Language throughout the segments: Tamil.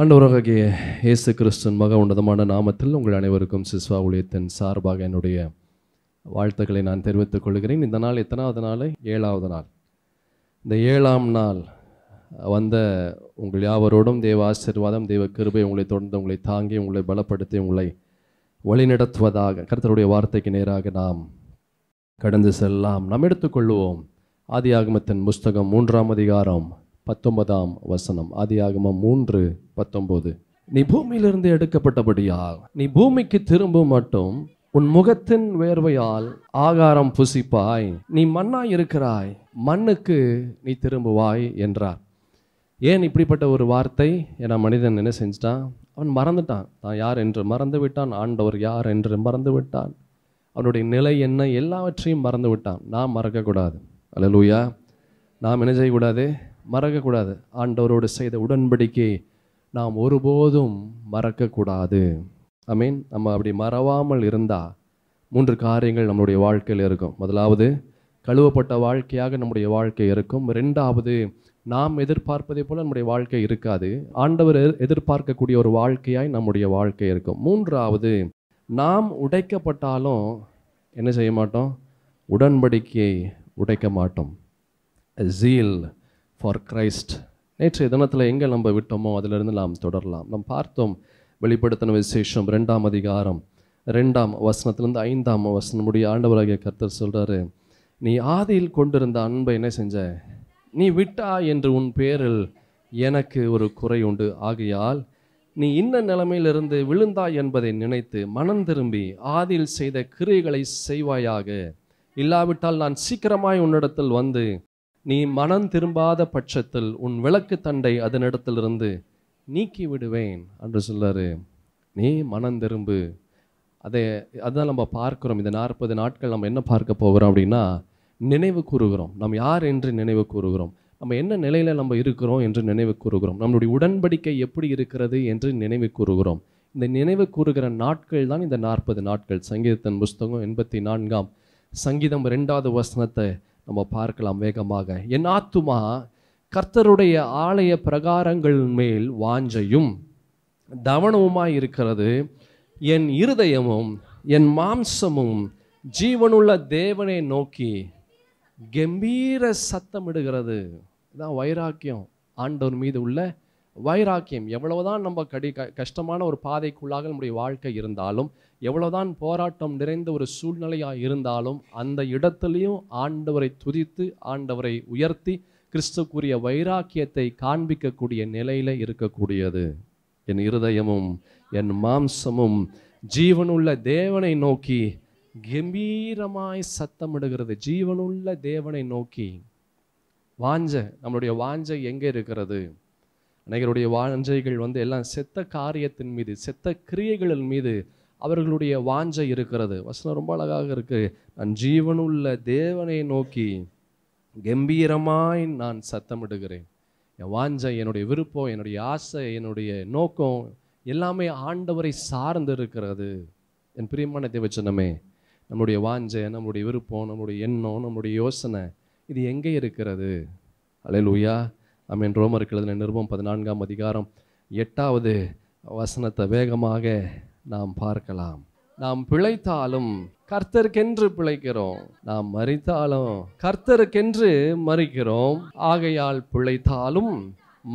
ஆண்டவராகிய இயேசு கிறிஸ்தன் மக உன்னதமான நாமத்தில் உங்கள் அனைவருக்கும் சிஸ்வா ஊழியத்தின் சார்பாக என்னுடைய வாழ்த்துக்களை நான் தெரிவித்துக் கொள்கிறேன். இந்த நாள் எத்தனாவது நாள்? ஏழாவது நாள். இந்த ஏழாம் நாள் வந்த உங்கள் யாவரோடும் தேவ ஆசீர்வாதம் தேவ கிருபை உங்களை தொடர்ந்து உங்களை தாங்கி உங்களை பலப்படுத்தி உங்களை வழிநடத்துவதாக கருத்தருடைய வார்த்தைக்கு நேராக நாம் கடந்து செல்லலாம். நாம் எடுத்துக்கொள்வோம் ஆதி ஆகமத்தின் புஸ்தகம் மூன்றாம் அதிகாரம் பத்தொன்பதாம் வசனம் ஆதியாகமம் மூன்று பத்தொன்பது. நீ பூமியிலிருந்து எடுக்கப்பட்டபடியால் நீ பூமிக்கு திரும்பும் மட்டும் உன் முகத்தின் வேர்வையால் ஆகாரம் புசிப்பாய். நீ மண்ணாய் இருக்கிறாய் மண்ணுக்கு நீ திரும்புவாய் என்றார். ஏன் இப்படிப்பட்ட ஒரு வார்த்தை? என மனிதன் என்ன செஞ்சிட்டான்? அவன் மறந்துட்டான். தான் யார் என்று மறந்து விட்டான் ஆண்டவர் யார் என்று மறந்து விட்டான் அவனுடைய நிலை என்ன? எல்லாவற்றையும் மறந்து விட்டான் நாம் மறக்கக்கூடாது. அல்லேலூயா. நாம் என்ன செய்யக்கூடாது? மறக்கக்கூடாது. ஆண்டவரோடு செய்த உடன்படிக்கை நாம் ஒருபோதும் மறக்கக்கூடாது. ஐ மீன் நம்ம அப்படி மறவாமல் இருந்தால் மூன்று காரியங்கள் நம்மளுடைய வாழ்க்கையில் இருக்கும். முதலாவது கழுவப்பட்ட வாழ்க்கையாக நம்முடைய வாழ்க்கை இருக்கும். ரெண்டாவது நாம் எதிர்பார்ப்பதை போல நம்முடைய வாழ்க்கை இருக்காது. ஆண்டவர் எதிர்- எதிர்பார்க்கக்கூடிய ஒரு வாழ்க்கையாய் நம்முடைய வாழ்க்கை இருக்கும். மூன்றாவது நாம் உடைக்கப்பட்டாலும் என்ன செய்ய மாட்டோம்? உடன்படிக்கையை உடைக்க மாட்டோம். ஜீல் ஃபார் கிரைஸ்ட் நேற்றைய தினத்தில் எங்கே நம்ம விட்டோமோ அதிலிருந்து நாம் தொடரலாம். நாம் பார்த்தோம் வெளிப்படுத்தின விசேஷம் ரெண்டாம் அதிகாரம் ரெண்டாம் வசனத்திலிருந்து ஐந்தாம் வசனம். முடிய ஆண்டவராகிய கர்த்தர் சொல்கிறாரு நீ ஆதியில் கொண்டிருந்த அன்பை என்ன செஞ்ச? நீ விட்டா என்று உன் பேரில் எனக்கு ஒரு குறை உண்டு. ஆகையால் நீ இன்ன நிலைமையிலிருந்து விழுந்தாய் என்பதை நினைத்து மனம் திரும்பி ஆதியில் செய்த கிரியைகளை செய்வாயாக. இல்லாவிட்டால் நான் சீக்கிரமாய் உன்னிடத்தில் வந்து நீ மனம் திரும்பாத பட்சத்தில் உன் விளக்கு தண்டை அதனிடத்திலிருந்து நீக்கி விடுவேன் என்று சொல்லாரு நீ மனம் திரும்பு. அதை அதான் நம்ம பார்க்குறோம். இந்த நாற்பது நாட்கள் நம்ம என்ன பார்க்க போகிறோம் அப்படின்னா நினைவு கூறுகிறோம். நாம் யார் என்று நினைவு கூறுகிறோம். நம்ம என்ன நிலையில் நம்ம இருக்கிறோம் என்று நினைவு கூறுகிறோம். நம்மளுடைய உடன்படிக்கை எப்படி இருக்கிறது என்று நினைவு கூறுகிறோம். இந்த நினைவு கூறுகிற நாட்கள் தான் இந்த நாற்பது நாட்கள். சங்கீதத்தின் புஸ்தகம் எண்பத்தி நான்காம் சங்கீதம் ரெண்டாவது வசனத்தை நம்ம பார்க்கலாம் வேகமாக. என் ஆத்துமா கர்த்தருடைய ஆலய பிரகாரங்கள் மேல் வாஞ்சையும் தவனவுமாய் இருக்கிறது. என் இருதயமும் என் மாம்சமும் ஜீவனுள்ள தேவனை நோக்கி கம்பீர சத்தமிடுகிறது. இதான் வைராக்கியம். ஆண்டவர் மீது உள்ள வைராக்கியம் எவ்வளவுதான் நம்ம கடி க- கஷ்டமான ஒரு பாதைக்குள்ளாக நம்முடைய வாழ்க்கை இருந்தாலும் எவ்வளவுதான் போராட்டம் நிறைந்த ஒரு சூழ்நிலையாக இருந்தாலும் அந்த இடத்துலையும் ஆண்டவரை துதித்து ஆண்டவரை உயர்த்தி கிறிஸ்துக்குரிய வைராக்கியத்தை காண்பிக்கக்கூடிய நிலையில இருக்கக்கூடியது. என் இருதயமும் என் மாம்சமும் ஜீவனுள்ள தேவனை நோக்கி கம்பீரமாய் சத்தமிடுகிறது. ஜீவனுள்ள தேவனை நோக்கி. வாஞ்ச நம்மளுடைய வாஞ்சை எங்கே இருக்கிறது? அநேகருடைய வாஞ்சைகள் வந்து எல்லாம் செத்த காரியத்தின் மீது செத்த கிரியைகளின் மீது அவர்களுடைய வாஞ்சை இருக்கிறது. வசனம் ரொம்ப அழகாக இருக்கு. நான் ஜீவனுள்ள தேவனை நோக்கி கம்பீரமாய் நான் சத்தமிடுகிறேன். என் வாஞ்சை என்னுடைய விருப்பம் என்னுடைய ஆசை என்னுடைய நோக்கம் எல்லாமே ஆண்டவரை சார்ந்து இருக்கிறது. என் பிரியமான தேவச்சனமே நம்முடைய வாஞ்சை நம்முடைய விருப்பம் நம்முடைய எண்ணம் நம்முடைய யோசனை இது எங்கே இருக்கிறது? அலையலூயா அமீன் ரோமருக்கு எழுதின நிருபம் பதினான்காம் அதிகாரம் எட்டாவது வசனத்தை வேகமாக நாம் பார்க்கலாம். நாம் பிழைத்தாலும் கர்த்தருக்கென்று பிழைக்கிறோம். நாம் மறித்தாலும் கர்த்தருக்கென்று மறிக்கிறோம் ஆகையால் பிழைத்தாலும்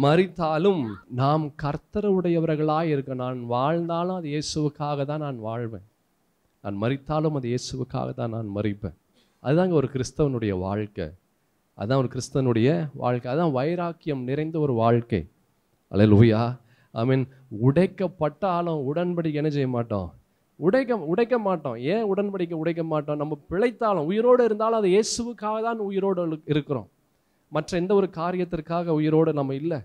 மறித்தாலும் நாம் கர்த்தருடையவர்களாக இருக்க நான் வாழ்ந்தாலும் அது இயேசுவுக்காக தான் நான் வாழ்வேன். நான் மறித்தாலும் அது இயேசுவுக்காக தான் நான் மறிப்பேன் அதுதாங்க ஒரு கிறிஸ்தவனுடைய வாழ்க்கை. அதுதான் ஒரு கிறிஸ்தனுடைய வாழ்க்கை. அதான் வைராக்கியம் நிறைந்த ஒரு வாழ்க்கை. அல்லேலூயா ஐ மீன் உடைக்கப்பட்டாலும் உடன்படிக்கை என்ன செய்ய மாட்டோம்? உடைக்க உடைக்க மாட்டோம். ஏன் உடன்படிக்கை உடைக்க மாட்டோம்? நம்ம பிழைத்தாலும் உயிரோடு இருந்தாலும் அது இயேசுவுக்காக தான் உயிரோடு இருக்கிறோம். மற்ற எந்த ஒரு காரியத்திற்காக உயிரோடு நம்ம இல்லை.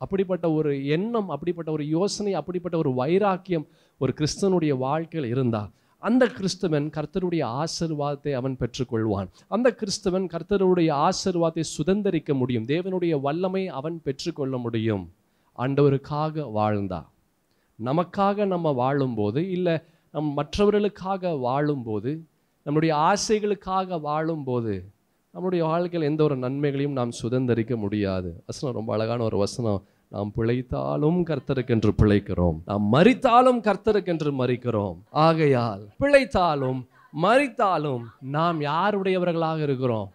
அப்படிப்பட்ட ஒரு எண்ணம் அப்படிப்பட்ட ஒரு யோசனை அப்படிப்பட்ட ஒரு வைராக்கியம் ஒரு கிறிஸ்தனுடைய வாழ்க்கையில் இருந்தால் அந்த கிறிஸ்தவன் கர்த்தருடைய ஆசிர்வாதத்தை அவன் பெற்றுக்கொள்வான். அந்த கிறிஸ்தவன் கர்த்தருடைய ஆசிர்வாதத்தை சுதந்தரிக்க முடியும். தேவனுடைய வல்லமை அவன் பெற்றுக்கொள்ள முடியும். ஆண்டவருக்காக வாழ்ந்தா. நமக்காக நம்ம வாழும்போது இல்லை நம் மற்றவர்களுக்காக வாழும்போது நம்முடைய ஆசைகளுக்காக வாழும்போது நம்முடைய வாழ்க்கையில் எந்த ஒரு நன்மைகளையும் நாம் சுதந்தரிக்க முடியாது. வசனம் ரொம்ப அழகான ஒரு வசனம். நாம் பிழைத்தாலும் கர்த்தருக்கென்று பிழைக்கிறோம். நாம் மறித்தாலும் கர்த்தருக்கென்று மறிக்கிறோம் ஆகையால் பிழைத்தாலும் மறித்தாலும் நாம் யாருடையவர்களாக இருக்கிறோம்?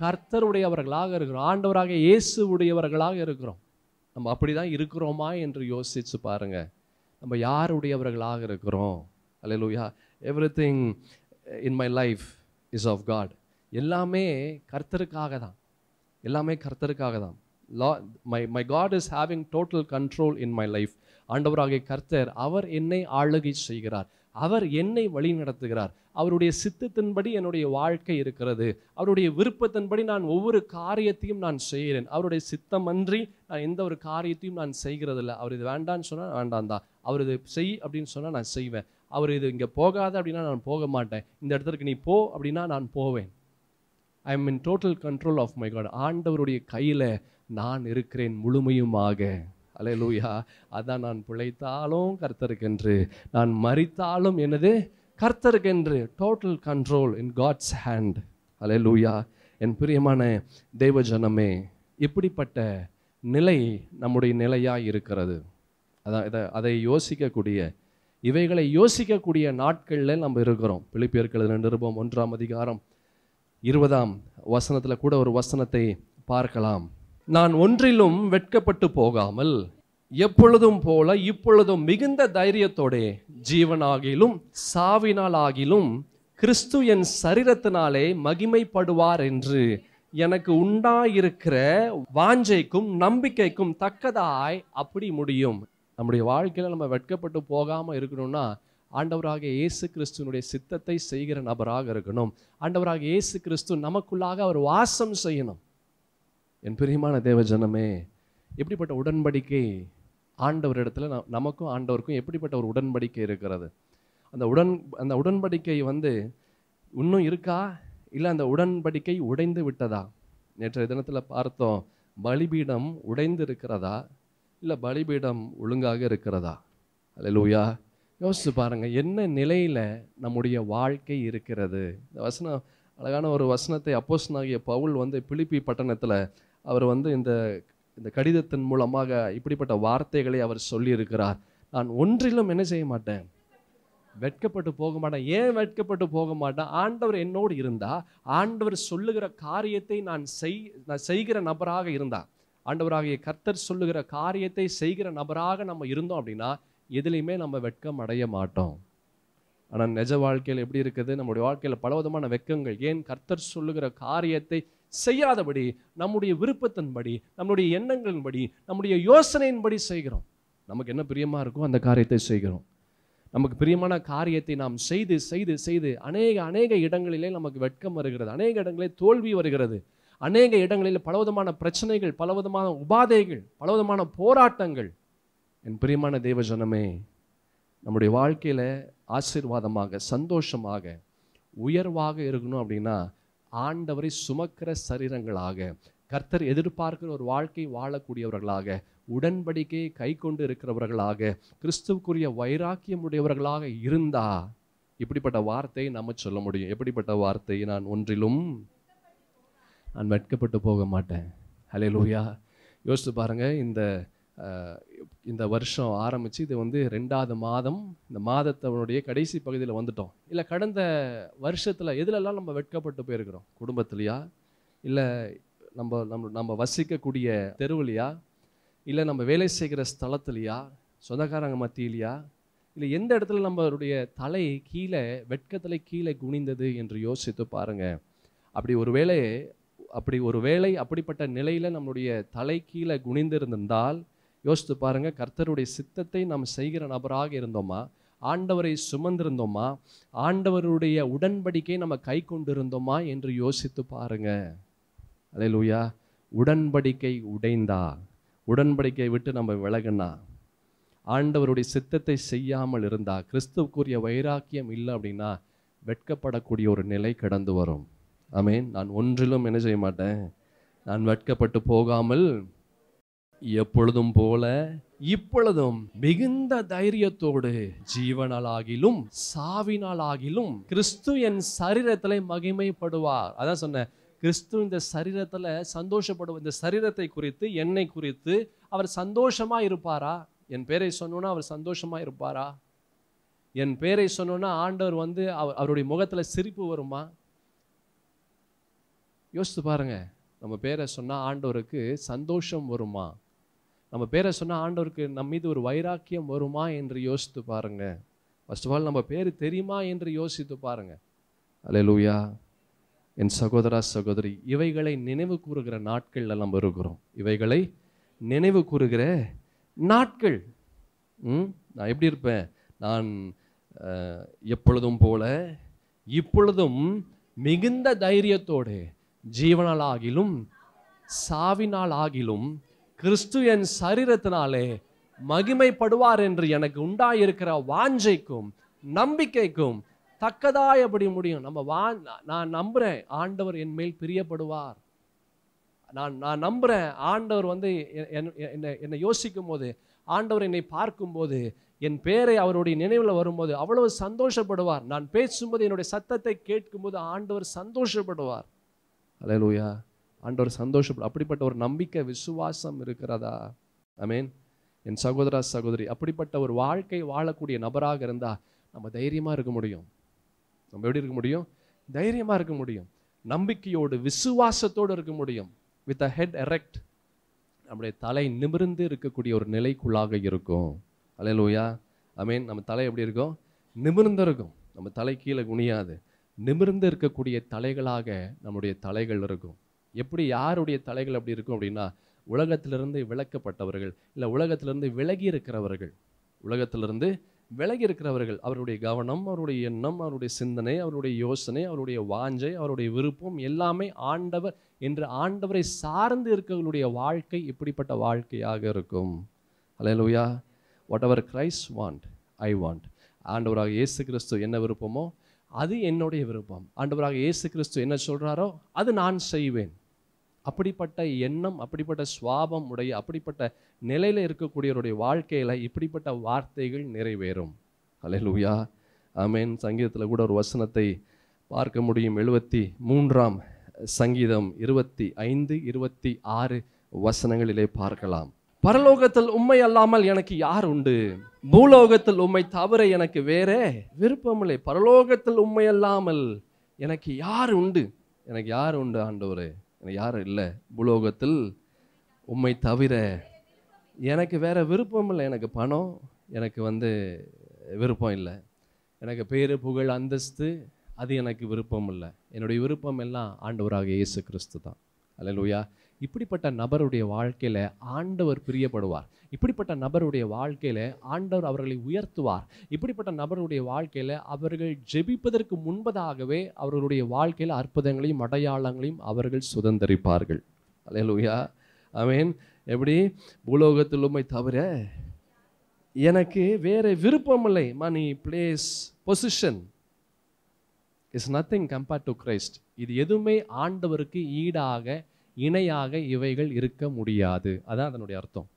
கர்த்தருடையவர்களாக இருக்கிறோம். ஆண்டவராக இயேசு உடையவர்களாக இருக்கிறோம். நம்ம அப்படி தான் இருக்கிறோமா என்று யோசிச்சு பாருங்கள் நம்ம யாருடையவர்களாக இருக்கிறோம்? அல்லேலூயா everything in my life is of God எல்லாமே கர்த்தருக்காக தான் எல்லாமே கர்த்தருக்காக தான் லா my my God is having total control in my life ஆண்டவராகிய கர்த்தர் அவர் என்னை ஆளுகை செய்கிறார். அவர் என்னை வழி நடத்துகிறார். அவருடைய சித்தத்தின்படி என்னுடைய வாழ்க்கை இருக்கிறது. அவருடைய விருப்பத்தின்படி நான் ஒவ்வொரு காரியத்தையும் நான் செய்கிறேன். அவருடைய சித்தமன்றி நான் எந்த ஒரு காரியத்தையும் நான் செய்கிறதில்ல. அவர் இது வேண்டான்னு சொன்னால் வேண்டாம் தான். அவர் இது செய் அப்படின்னு சொன்னால் நான் செய்வேன். அவர் இது இங்கே போகாத அப்படின்னா நான் போக மாட்டேன். இந்த இடத்துக்கு நீ போ அப்படின்னா நான் போவேன். I am in total control of my God ஆண்டவருடைய கையில் நான் இருக்கிறேன் முழுமையுமாக. லூயா அதான் நான் பிழைத்தாலும் கர்த்தருக்கென்று. நான் மறித்தாலும் எனது கர்த்தருக்கென்று. Total control in God's hand அலையலூயா என் பிரியமான தெய்வஜனமே இப்படிப்பட்ட நிலை நம்முடைய நிலையாக இருக்கிறது. அதான் இதை அதை யோசிக்கக்கூடிய இவைகளை யோசிக்கக்கூடிய நாட்களில் நம்ம இருக்கிறோம். பிலிப்பியர்கள் நிருபம் ஒன்றாம் அதிகாரம் இருபதாம் வசனத்தில் கூட ஒரு வசனத்தை பார்க்கலாம். நான் ஒன்றிலும் வெட்கப்பட்டு போகாமல் எப்பொழுதும் போல இப்பொழுதும் மிகுந்த தைரியத்தோடே ஜீவனாகிலும் சாவினால் ஆகிலும் கிறிஸ்து என் சரீரத்தினாலே மகிமைப்படுவார் என்று எனக்கு உண்டாயிருக்கிற வாஞ்சைக்கும் நம்பிக்கைக்கும் தக்கதாய் அப்படி முடியும். நம்முடைய வாழ்க்கையில் நம்ம வெட்கப்பட்டு போகாமல் இருக்கணும்னா ஆண்டவராக இயேசு கிறிஸ்துவனுடைய சித்தத்தை செய்கிற நபராக இருக்கணும். ஆண்டவராக இயேசு கிறிஸ்து நமக்குள்ளாக அவர் வாசம் செய்யணும். என் பிரியமான தேவஜனமே எப்படிப்பட்ட உடன்படிக்கை ஆண்டவர் இடத்துல நமக்கும் ஆண்டவருக்கும் எப்படிப்பட்ட ஒரு உடன்படிக்கை இருக்கிறது? அந்த உடன் அந்த உடன்படிக்கை வந்து இன்னும் இருக்கா? இல்லை அந்த உடன்படிக்கை உடைந்து விட்டதா? நேற்றைய தினத்தில் பார்த்தோம் பலிபீடம் உடைந்து இருக்கிறதா? இல்லை பலிபீடம் ஒழுங்காக இருக்கிறதா? அல்லேலூயா யோசிச்சு பாருங்க என்ன நிலையில் நம்முடைய வாழ்க்கை இருக்கிறது? இந்த வசனம் அழகான ஒரு வசனத்தை அப்போசனாகிய பவுல் வந்து பிலிப்பி பட்டணத்தில் அவர் வந்து இந்த இந்த கடிதத்தின் மூலமாக இப்படிப்பட்ட வார்த்தைகளை அவர் சொல்லியிருக்கிறார். நான் ஒன்றிலும் என்ன செய்ய மாட்டேன்? வெட்கப்பட்டு போக மாட்டேன். ஏன் வெட்கப்பட்டு போக மாட்டேன்? ஆண்டவர் என்னோடு இருந்தா ஆண்டவர் சொல்லுகிற காரியத்தை நான் செய் நான் செய்கிற நபராக இருந்தா ஆண்டவராகிய கர்த்தர் சொல்லுகிற காரியத்தை செய்கிற நபராக நம்ம இருந்தோம் அப்படின்னா எதுலேயுமே நம்ம வெட்கம் அடைய மாட்டோம். ஆனால் நிஜ வாழ்க்கையில் எப்படி இருக்குது? நம்முடைய வாழ்க்கையில் பலவிதமான வெட்கங்கள். ஏன் கர்த்தர் சொல்லுகிற காரியத்தை செய்யாதபடி நம்முடைய விருப்பத்தின்படி நம்முடைய எண்ணங்களின்படி நம்முடைய யோசனையின்படி செய்கிறோம். நமக்கு என்ன பிரியமாக இருக்கோ அந்த காரியத்தை செய்கிறோம். நமக்கு பிரியமான காரியத்தை நாம் செய்து செய்து செய்து அநேக அநேக இடங்களிலே நமக்கு வெட்கம் வருகிறது. அநேக இடங்களிலே தோல்வி வருகிறது. அநேக இடங்களில் பலவிதமான பிரச்சனைகள் பலவிதமான உபாதைகள் பலவிதமான போராட்டங்கள் என் பிரியமான தேவ ஜனமே நம்முடைய வாழ்க்கையில் ஆசீர்வாதமாக சந்தோஷமாக உயர்வாக இருக்கணும் அப்படின்னா ஆண்டவரை சுமக்கிற சரீரங்களாக கர்த்தர் எதிர்பார்க்கிற ஒரு வாழ்க்கை வாழக்கூடியவர்களாக உடன்படிக்கையை கை கொண்டு இருக்கிறவர்களாக கிறிஸ்துவுக்குரிய வைராக்கியம் உடையவர்களாக இருந்தா இப்படிப்பட்ட வார்த்தையை நம்ம சொல்ல முடியும். எப்படிப்பட்ட வார்த்தையை நான் ஒன்றிலும் நான் வெட்கப்பட்டு போக மாட்டேன். ஹலே லூயா யோசித்து பாருங்க இந்த இந்த வருஷம் ஆரம்பித்து இது வந்து ரெண்டாவது மாதம். இந்த மாதத்தவனுடைய கடைசி பகுதியில் வந்துட்டோம். இல்லை கடந்த வருஷத்தில் எதுலெல்லாம் நம்ம வெட்கப்பட்டு போயிருக்கிறோம்? குடும்பத்துலையா? இல்லை நம்ம நம்ம நம்ம வசிக்கக்கூடிய தெருவுலையா? இல்லை நம்ம வேலை செய்கிற ஸ்தலத்துலையா? சொந்தக்காரங்க மத்தியிலையா? இல்லை எந்த இடத்துல நம்மளுடைய தலை கீழே வெட்கத்தலை கீழே குனிந்தது என்று யோசித்து பாருங்க. அப்படி ஒரு ஒருவேளை அப்படி ஒரு வேளை அப்படிப்பட்ட நிலையில் நம்மளுடைய தலை கீழே குனிந்திருந்திருந்தால் யோசித்து பாருங்கள் கர்த்தருடைய சித்தத்தை நாம் செய்கிற நபராக இருந்தோமா? ஆண்டவரை சுமந்திருந்தோமா? ஆண்டவருடைய உடன்படிக்கை நம்ம கை கொண்டிருந்தோமா என்று யோசித்து பாருங்க. லூயா உடன்படிக்கை உடைந்தா? உடன்படிக்கை விட்டு நம்ம விலகுனா? ஆண்டவருடைய சித்தத்தை செய்யாமல் இருந்தா கிறிஸ்துவுக்குரிய வைராக்கியம் இல்லை அப்படின்னா வெட்கப்படக்கூடிய ஒரு நிலை கடந்து வரும். ஐ மீன் நான் ஒன்றிலும் என்ன செய்ய மாட்டேன்? நான் வெட்கப்பட்டு போகாமல் எப்பொழுதும் போல இப்பொழுதும் மிகுந்த தைரியத்தோடு ஜீவனாலாகிலும் சாவினாலாகிலும் கிறிஸ்து என் சரீரத்தில் மகிமைப்படுவார். அதான் சொன்னேன். கிறிஸ்து இந்த சரீரத்தில் சந்தோஷப்படுவார். இந்த சரீரத்தை குறித்து என்னை குறித்து அவர் சந்தோஷமா இருப்பாரா? என் பேரை சொன்னோன்னா அவர் சந்தோஷமா இருப்பாரா? என் பேரை சொன்னோன்னா ஆண்டவர் வந்து அவர் அவருடைய முகத்தில் சிரிப்பு வருமா? யோசித்து பாருங்க. நம்ம பேரை சொன்னால் ஆண்டவருக்கு சந்தோஷம் வருமா? நம்ம பேரை சொன்னால் ஆண்டவருக்கு நம்ம மீது ஒரு வைராக்கியம் வருமா என்று யோசித்து பாருங்கள் ஃபர்ஸ்ட் ஆஃப் ஆல் நம்ம பேர் தெரியுமா என்று யோசித்து பாருங்கள் அலே லூயா என் சகோதரா சகோதரி இவைகளை நினைவு கூறுகிற நாட்களில் நம்ம இருக்கிறோம் இவைகளை நினைவு கூறுகிற நாட்கள். ம் நான் எப்படி இருப்பேன்? நான் எப்பொழுதும் போல இப்பொழுதும் மிகுந்த தைரியத்தோடு ஜீவனால் ஆகிலும் சாவினால் ஆகிலும் கிறிஸ்து என் சரீரத்தினாலே மகிமைப்படுவார் என்று எனக்கு உண்டாயிருக்கிற வாஞ்சைக்கும் நம்பிக்கைக்கும் தக்கதாய் எப்படி முடியும். நம்ம வா நான் நம்புகிறேன் ஆண்டவர் என் மேல் பிரியப்படுவார். நான் நான் நம்புறேன் ஆண்டவர் வந்து என்னை என்னை யோசிக்கும் போது ஆண்டவர் என்னை பார்க்கும்போது என் பேரை அவருடைய நினைவில் வரும்போது அவ்வளவு சந்தோஷப்படுவார். நான் பேசும்போது என்னுடைய சத்தத்தை கேட்கும்போது ஆண்டவர் சந்தோஷப்படுவார். அலையலூயா ஆண்டவர் சந்தோஷப்படும் அப்படிப்பட்ட ஒரு நம்பிக்கை விசுவாசம் இருக்கிறதா? ஐ மீன் என் சகோதரா சகோதரி அப்படிப்பட்ட ஒரு வாழ்க்கை வாழக்கூடிய நபராக இருந்தால் நம்ம தைரியமாக இருக்க முடியும். நம்ம எப்படி இருக்க முடியும்? தைரியமாக இருக்க முடியும். நம்பிக்கையோடு விசுவாசத்தோடு இருக்க முடியும். வித் அ ஹெட் எரெக்ட் நம்முடைய தலை நிமிர்ந்து இருக்கக்கூடிய ஒரு நிலைக்குள்ளாக இருக்கும். அல்லேலூயா மீன் நம்ம தலை எப்படி இருக்கும்? நிமிர்ந்து இருக்கும். நம்ம தலை கீழே குனியாது. நிமிர்ந்து இருக்கக்கூடிய தலைகளாக நம்முடைய தலைகள் இருக்கும். எப்படி யாருடைய தலைகள் அப்படி இருக்கும் அப்படின்னா உலகத்திலிருந்து விலக்கப்பட்டவர்கள் இல்லை உலகத்திலிருந்து விலகி இருக்கிறவர்கள் உலகத்திலிருந்து விலகி இருக்கிறவர்கள் அவருடைய கவனம் அவருடைய எண்ணம் அவருடைய சிந்தனை அவருடைய யோசனை அவருடைய வாஞ்சை அவருடைய விருப்பம் எல்லாமே ஆண்டவர் என்று ஆண்டவரை சார்ந்து இருக்கவர்களுடைய வாழ்க்கை இப்படிப்பட்ட வாழ்க்கையாக இருக்கும். அலையலூயா whatever Christ want I want ஆண்டவராக இயேசு கிறிஸ்து என்ன விருப்பமோ அது என்னுடைய விருப்பம். ஆண்டவராக இயேசு கிறிஸ்து என்ன சொல்கிறாரோ அது நான் செய்வேன். அப்படிப்பட்ட எண்ணம் அப்படிப்பட்ட சுவாபம் உடைய அப்படிப்பட்ட நிலையில் இருக்கக்கூடியவருடைய வாழ்க்கையில் இப்படிப்பட்ட வார்த்தைகள் நிறைவேறும். அலையலூயா ஆமேன் சங்கீதத்தில் கூட ஒரு வசனத்தை பார்க்க முடியும். எழுபத்தி மூன்றாம் சங்கீதம் இருபத்தி ஐந்து இருபத்தி ஆறு வசனங்களிலே பார்க்கலாம். பரலோகத்தில் உண்மை அல்லாமல் எனக்கு யார் உண்டு? பூலோகத்தில் உம்மை தவிர எனக்கு வேற விருப்பமில்லை. பரலோகத்தில் உண்மை அல்லாமல் எனக்கு யார் உண்டு? எனக்கு யார் உண்டு ஆண்டவரே? யாரும் இல்லை. பூலோகத்தில் உண்மை தவிர எனக்கு வேறு விருப்பம் இல்லை. எனக்கு பணம் எனக்கு வந்து விருப்பம் இல்லை. எனக்கு பேர் புகழ் அந்தஸ்து அது எனக்கு விருப்பம் இல்லை. என்னுடைய விருப்பம் எல்லாம் ஆண்டவராக இயேசு கிறிஸ்து தான். அல்லேலூயா இப்படிப்பட்ட நபருடைய வாழ்க்கையில் ஆண்டவர் பிரியப்படுவார். இப்படிப்பட்ட நபருடைய வாழ்க்கையில் ஆண்டவர் அவர்களை உயர்த்துவார். இப்படிப்பட்ட நபருடைய வாழ்க்கையில் அவர்கள் ஜெபிப்பதற்கு முன்பதாகவே அவர்களுடைய வாழ்க்கையில் அற்புதங்களையும் அடையாளங்களையும் அவர்கள் சுதந்தரிப்பார்கள். அல்லேலூயா மீன் எப்படி? பூலோகத்தில் உண்மை தவிர எனக்கு வேற விருப்பமில்லை. Money place position is nothing compared to Christ இது எதுவுமே ஆண்டவருக்கு ஈடாக இணையாக இவைகள் இருக்க முடியாது. அதான் அதனுடைய அர்த்தம்.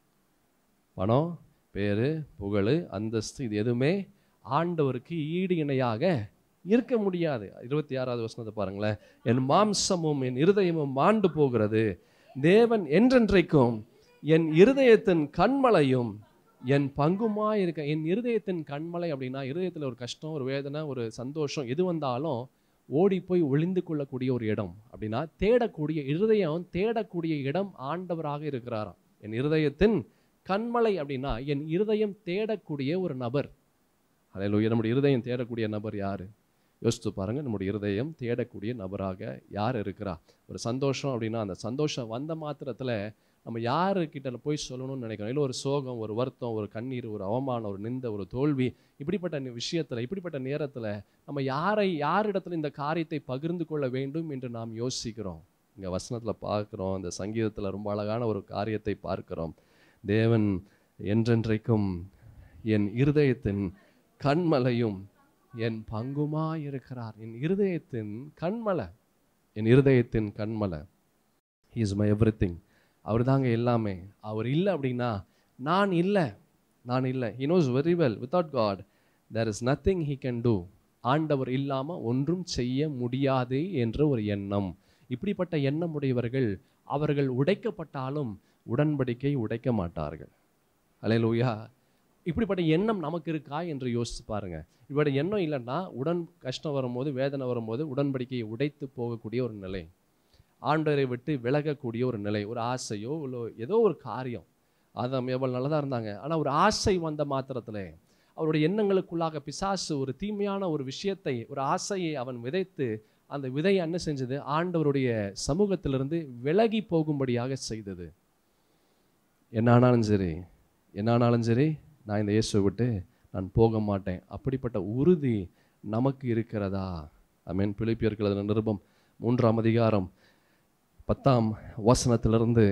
பணம் பேரு புகழ் அந்தஸ்து இது எதுவுமே ஆண்டவருக்கு ஈடு இணையாக இருக்க முடியாது. இருபத்தி ஆறாவது வசனத்தை பாருங்களேன். என் மாம்சமும் என் இருதயமும் மாண்டு போகிறது. தேவன் என்றென்றைக்கும் என் இருதயத்தின் கண்மலையும் என் பங்குமா இருக்க என் இருதயத்தின் கண்மலை அப்படின்னா இருதயத்தில் ஒரு கஷ்டம் ஒரு வேதனை ஒரு சந்தோஷம் எது வந்தாலும் ஓடி போய் ஒளிந்து கொள்ளக்கூடிய ஒரு இடம் அப்படின்னா தேடக்கூடிய இருதயம் தேடக்கூடிய இடம் ஆண்டவராக இருக்கிறாராம். என் இருதயத்தின் கண்மலை அப்படின்னா என் இருதயம் தேடக்கூடிய ஒரு நபர். அதில் நம்முடைய இருதயம் தேடக்கூடிய நபர் யார்? யோசித்து பாருங்க. நம்முடைய இருதயம் தேடக்கூடிய நபராக யார் இருக்கிறா? ஒரு சந்தோஷம் அப்படின்னா அந்த சந்தோஷம் வந்த மாத்திரத்தில் நம்ம யாருக்கிட்ட போய் சொல்லணும்னு நினைக்கிறோம்? இல்லை ஒரு சோகம் ஒரு வருத்தம் ஒரு கண்ணீர் ஒரு அவமானம் ஒரு நிந்த ஒரு தோல்வி இப்படிப்பட்ட விஷயத்தில் இப்படிப்பட்ட நேரத்தில் நம்ம யாரை யாரிடத்துல இந்த காரியத்தை பகிர்ந்து கொள்ள வேண்டும் என்று நாம் யோசிக்கிறோம்? இங்கே வசனத்தில் பார்க்குறோம் இந்த சங்கீதத்தில் ரொம்ப அழகான ஒரு காரியத்தை பார்க்கிறோம். தேவன் என்றென்றைக்கும் என் இருதயத்தின் கண்மலையும் என் பங்குமா இருக்கிறார் என் இருதயத்தின் கண்மலை என் இருதயத்தின் கண்மலை. இஸ் மை எவ்ரி திங் அவர் தாங்க எல்லாமே. அவர் இல்லை அப்படின்னா நான் இல்லை நான் இல்லை. He knows very well without God there is nothing he can do ஆண்டவர் இல்லாமல் ஒன்றும் செய்ய முடியாது என்ற ஒரு எண்ணம். இப்படிப்பட்ட எண்ணம் உடையவர்கள் அவர்கள் உடைக்கப்பட்டாலும் உடன்படிக்கை உடைக்க மாட்டார்கள். அலையலூயா இப்படிப்பட்ட எண்ணம் நமக்கு இருக்கா என்று யோசிச்சு பாருங்கள் இப்படி எண்ணம் இல்லைன்னா உடன் கஷ்டம் வரும்போது வேதனை வரும்போது உடன்படிக்கையை உடைத்து போகக்கூடிய ஒரு நிலை. ஆண்டவரை விட்டு விலகக்கூடிய ஒரு நிலை ஒரு ஆசையோ இல்லை ஏதோ ஒரு காரியம். ஆதாம் எவ்வளோ நல்லதாக இருந்தாங்க. ஆனால் ஒரு ஆசை வந்த மாத்திரத்தில் அவருடைய எண்ணங்களுக்குள்ளாக பிசாசு ஒரு தீமையான ஒரு விஷயத்தை ஒரு ஆசையை அவன் விதைத்து அந்த விதையை என்ன செஞ்சது? ஆண்டவருடைய சமூகத்திலிருந்து விலகி போகும்படியாக செய்தது. என்ன ஆனாலும் சரி என்ன ஆனாலும் சரி நான் இந்த இயேசுவை விட்டு நான் போக மாட்டேன். அப்படிப்பட்ட உறுதி நமக்கு இருக்கிறதா? ஐ மீன் பிலிப்பியர்கள் நிருபம் மூன்றாம் அதிகாரம் பத்தாம் வசனத்திலிருந்து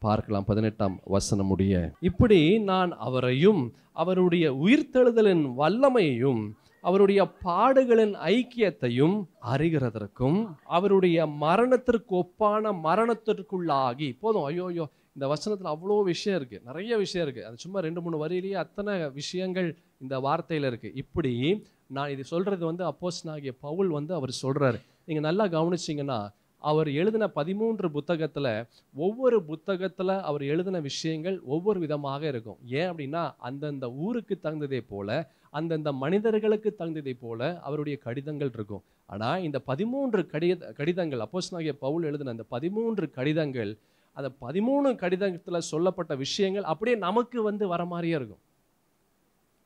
பார்க்கலாம் பதினெட்டாம் வசனம் முடிய இப்படி நான் அவரையும் அவருடைய உயிர்த்தெழுதலின் வல்லமையையும் அவருடைய பாடுகளின் ஐக்கியத்தையும் அறிகிறதற்கும் அவருடைய மரணத்திற்கு ஒப்பான மரணத்திற்குள்ளாகி போதும். ஐயோ ஐயோ இந்த வசனத்தில் அவ்வளோ விஷயம் இருக்குது நிறைய விஷயம் இருக்குது அது சும்மா ரெண்டு மூணு வரியிலேயே அத்தனை விஷயங்கள் இந்த வார்த்தையில் இருக்குது இப்படி நான் இது சொல்கிறது வந்து அப்போஸ் அப்போஸ்தலனாகிய பவுல் வந்து அவர் சொல்கிறாரு நீங்கள் நல்லா கவனிச்சீங்கன்னா அவர் எழுதின பதிமூன்று புத்தகத்தில் ஒவ்வொரு புத்தகத்தில் அவர் எழுதின விஷயங்கள் ஒவ்வொரு விதமாக இருக்கும். ஏன் அப்படின்னா அந்தந்த ஊருக்கு தகுந்ததே போல அந்தந்த மனிதர்களுக்கு தகுந்ததை போல அவருடைய கடிதங்கள் இருக்கும். ஆனால் இந்த பதிமூன்று கடித கடிதங்கள் அப்போஸ்தலனாகிய பவுல் எழுதின அந்த பதிமூன்று கடிதங்கள் அந்த பதிமூணு கடிதத்தில் சொல்லப்பட்ட விஷயங்கள் அப்படியே நமக்கு வந்து வர மாதிரியே இருக்கும்.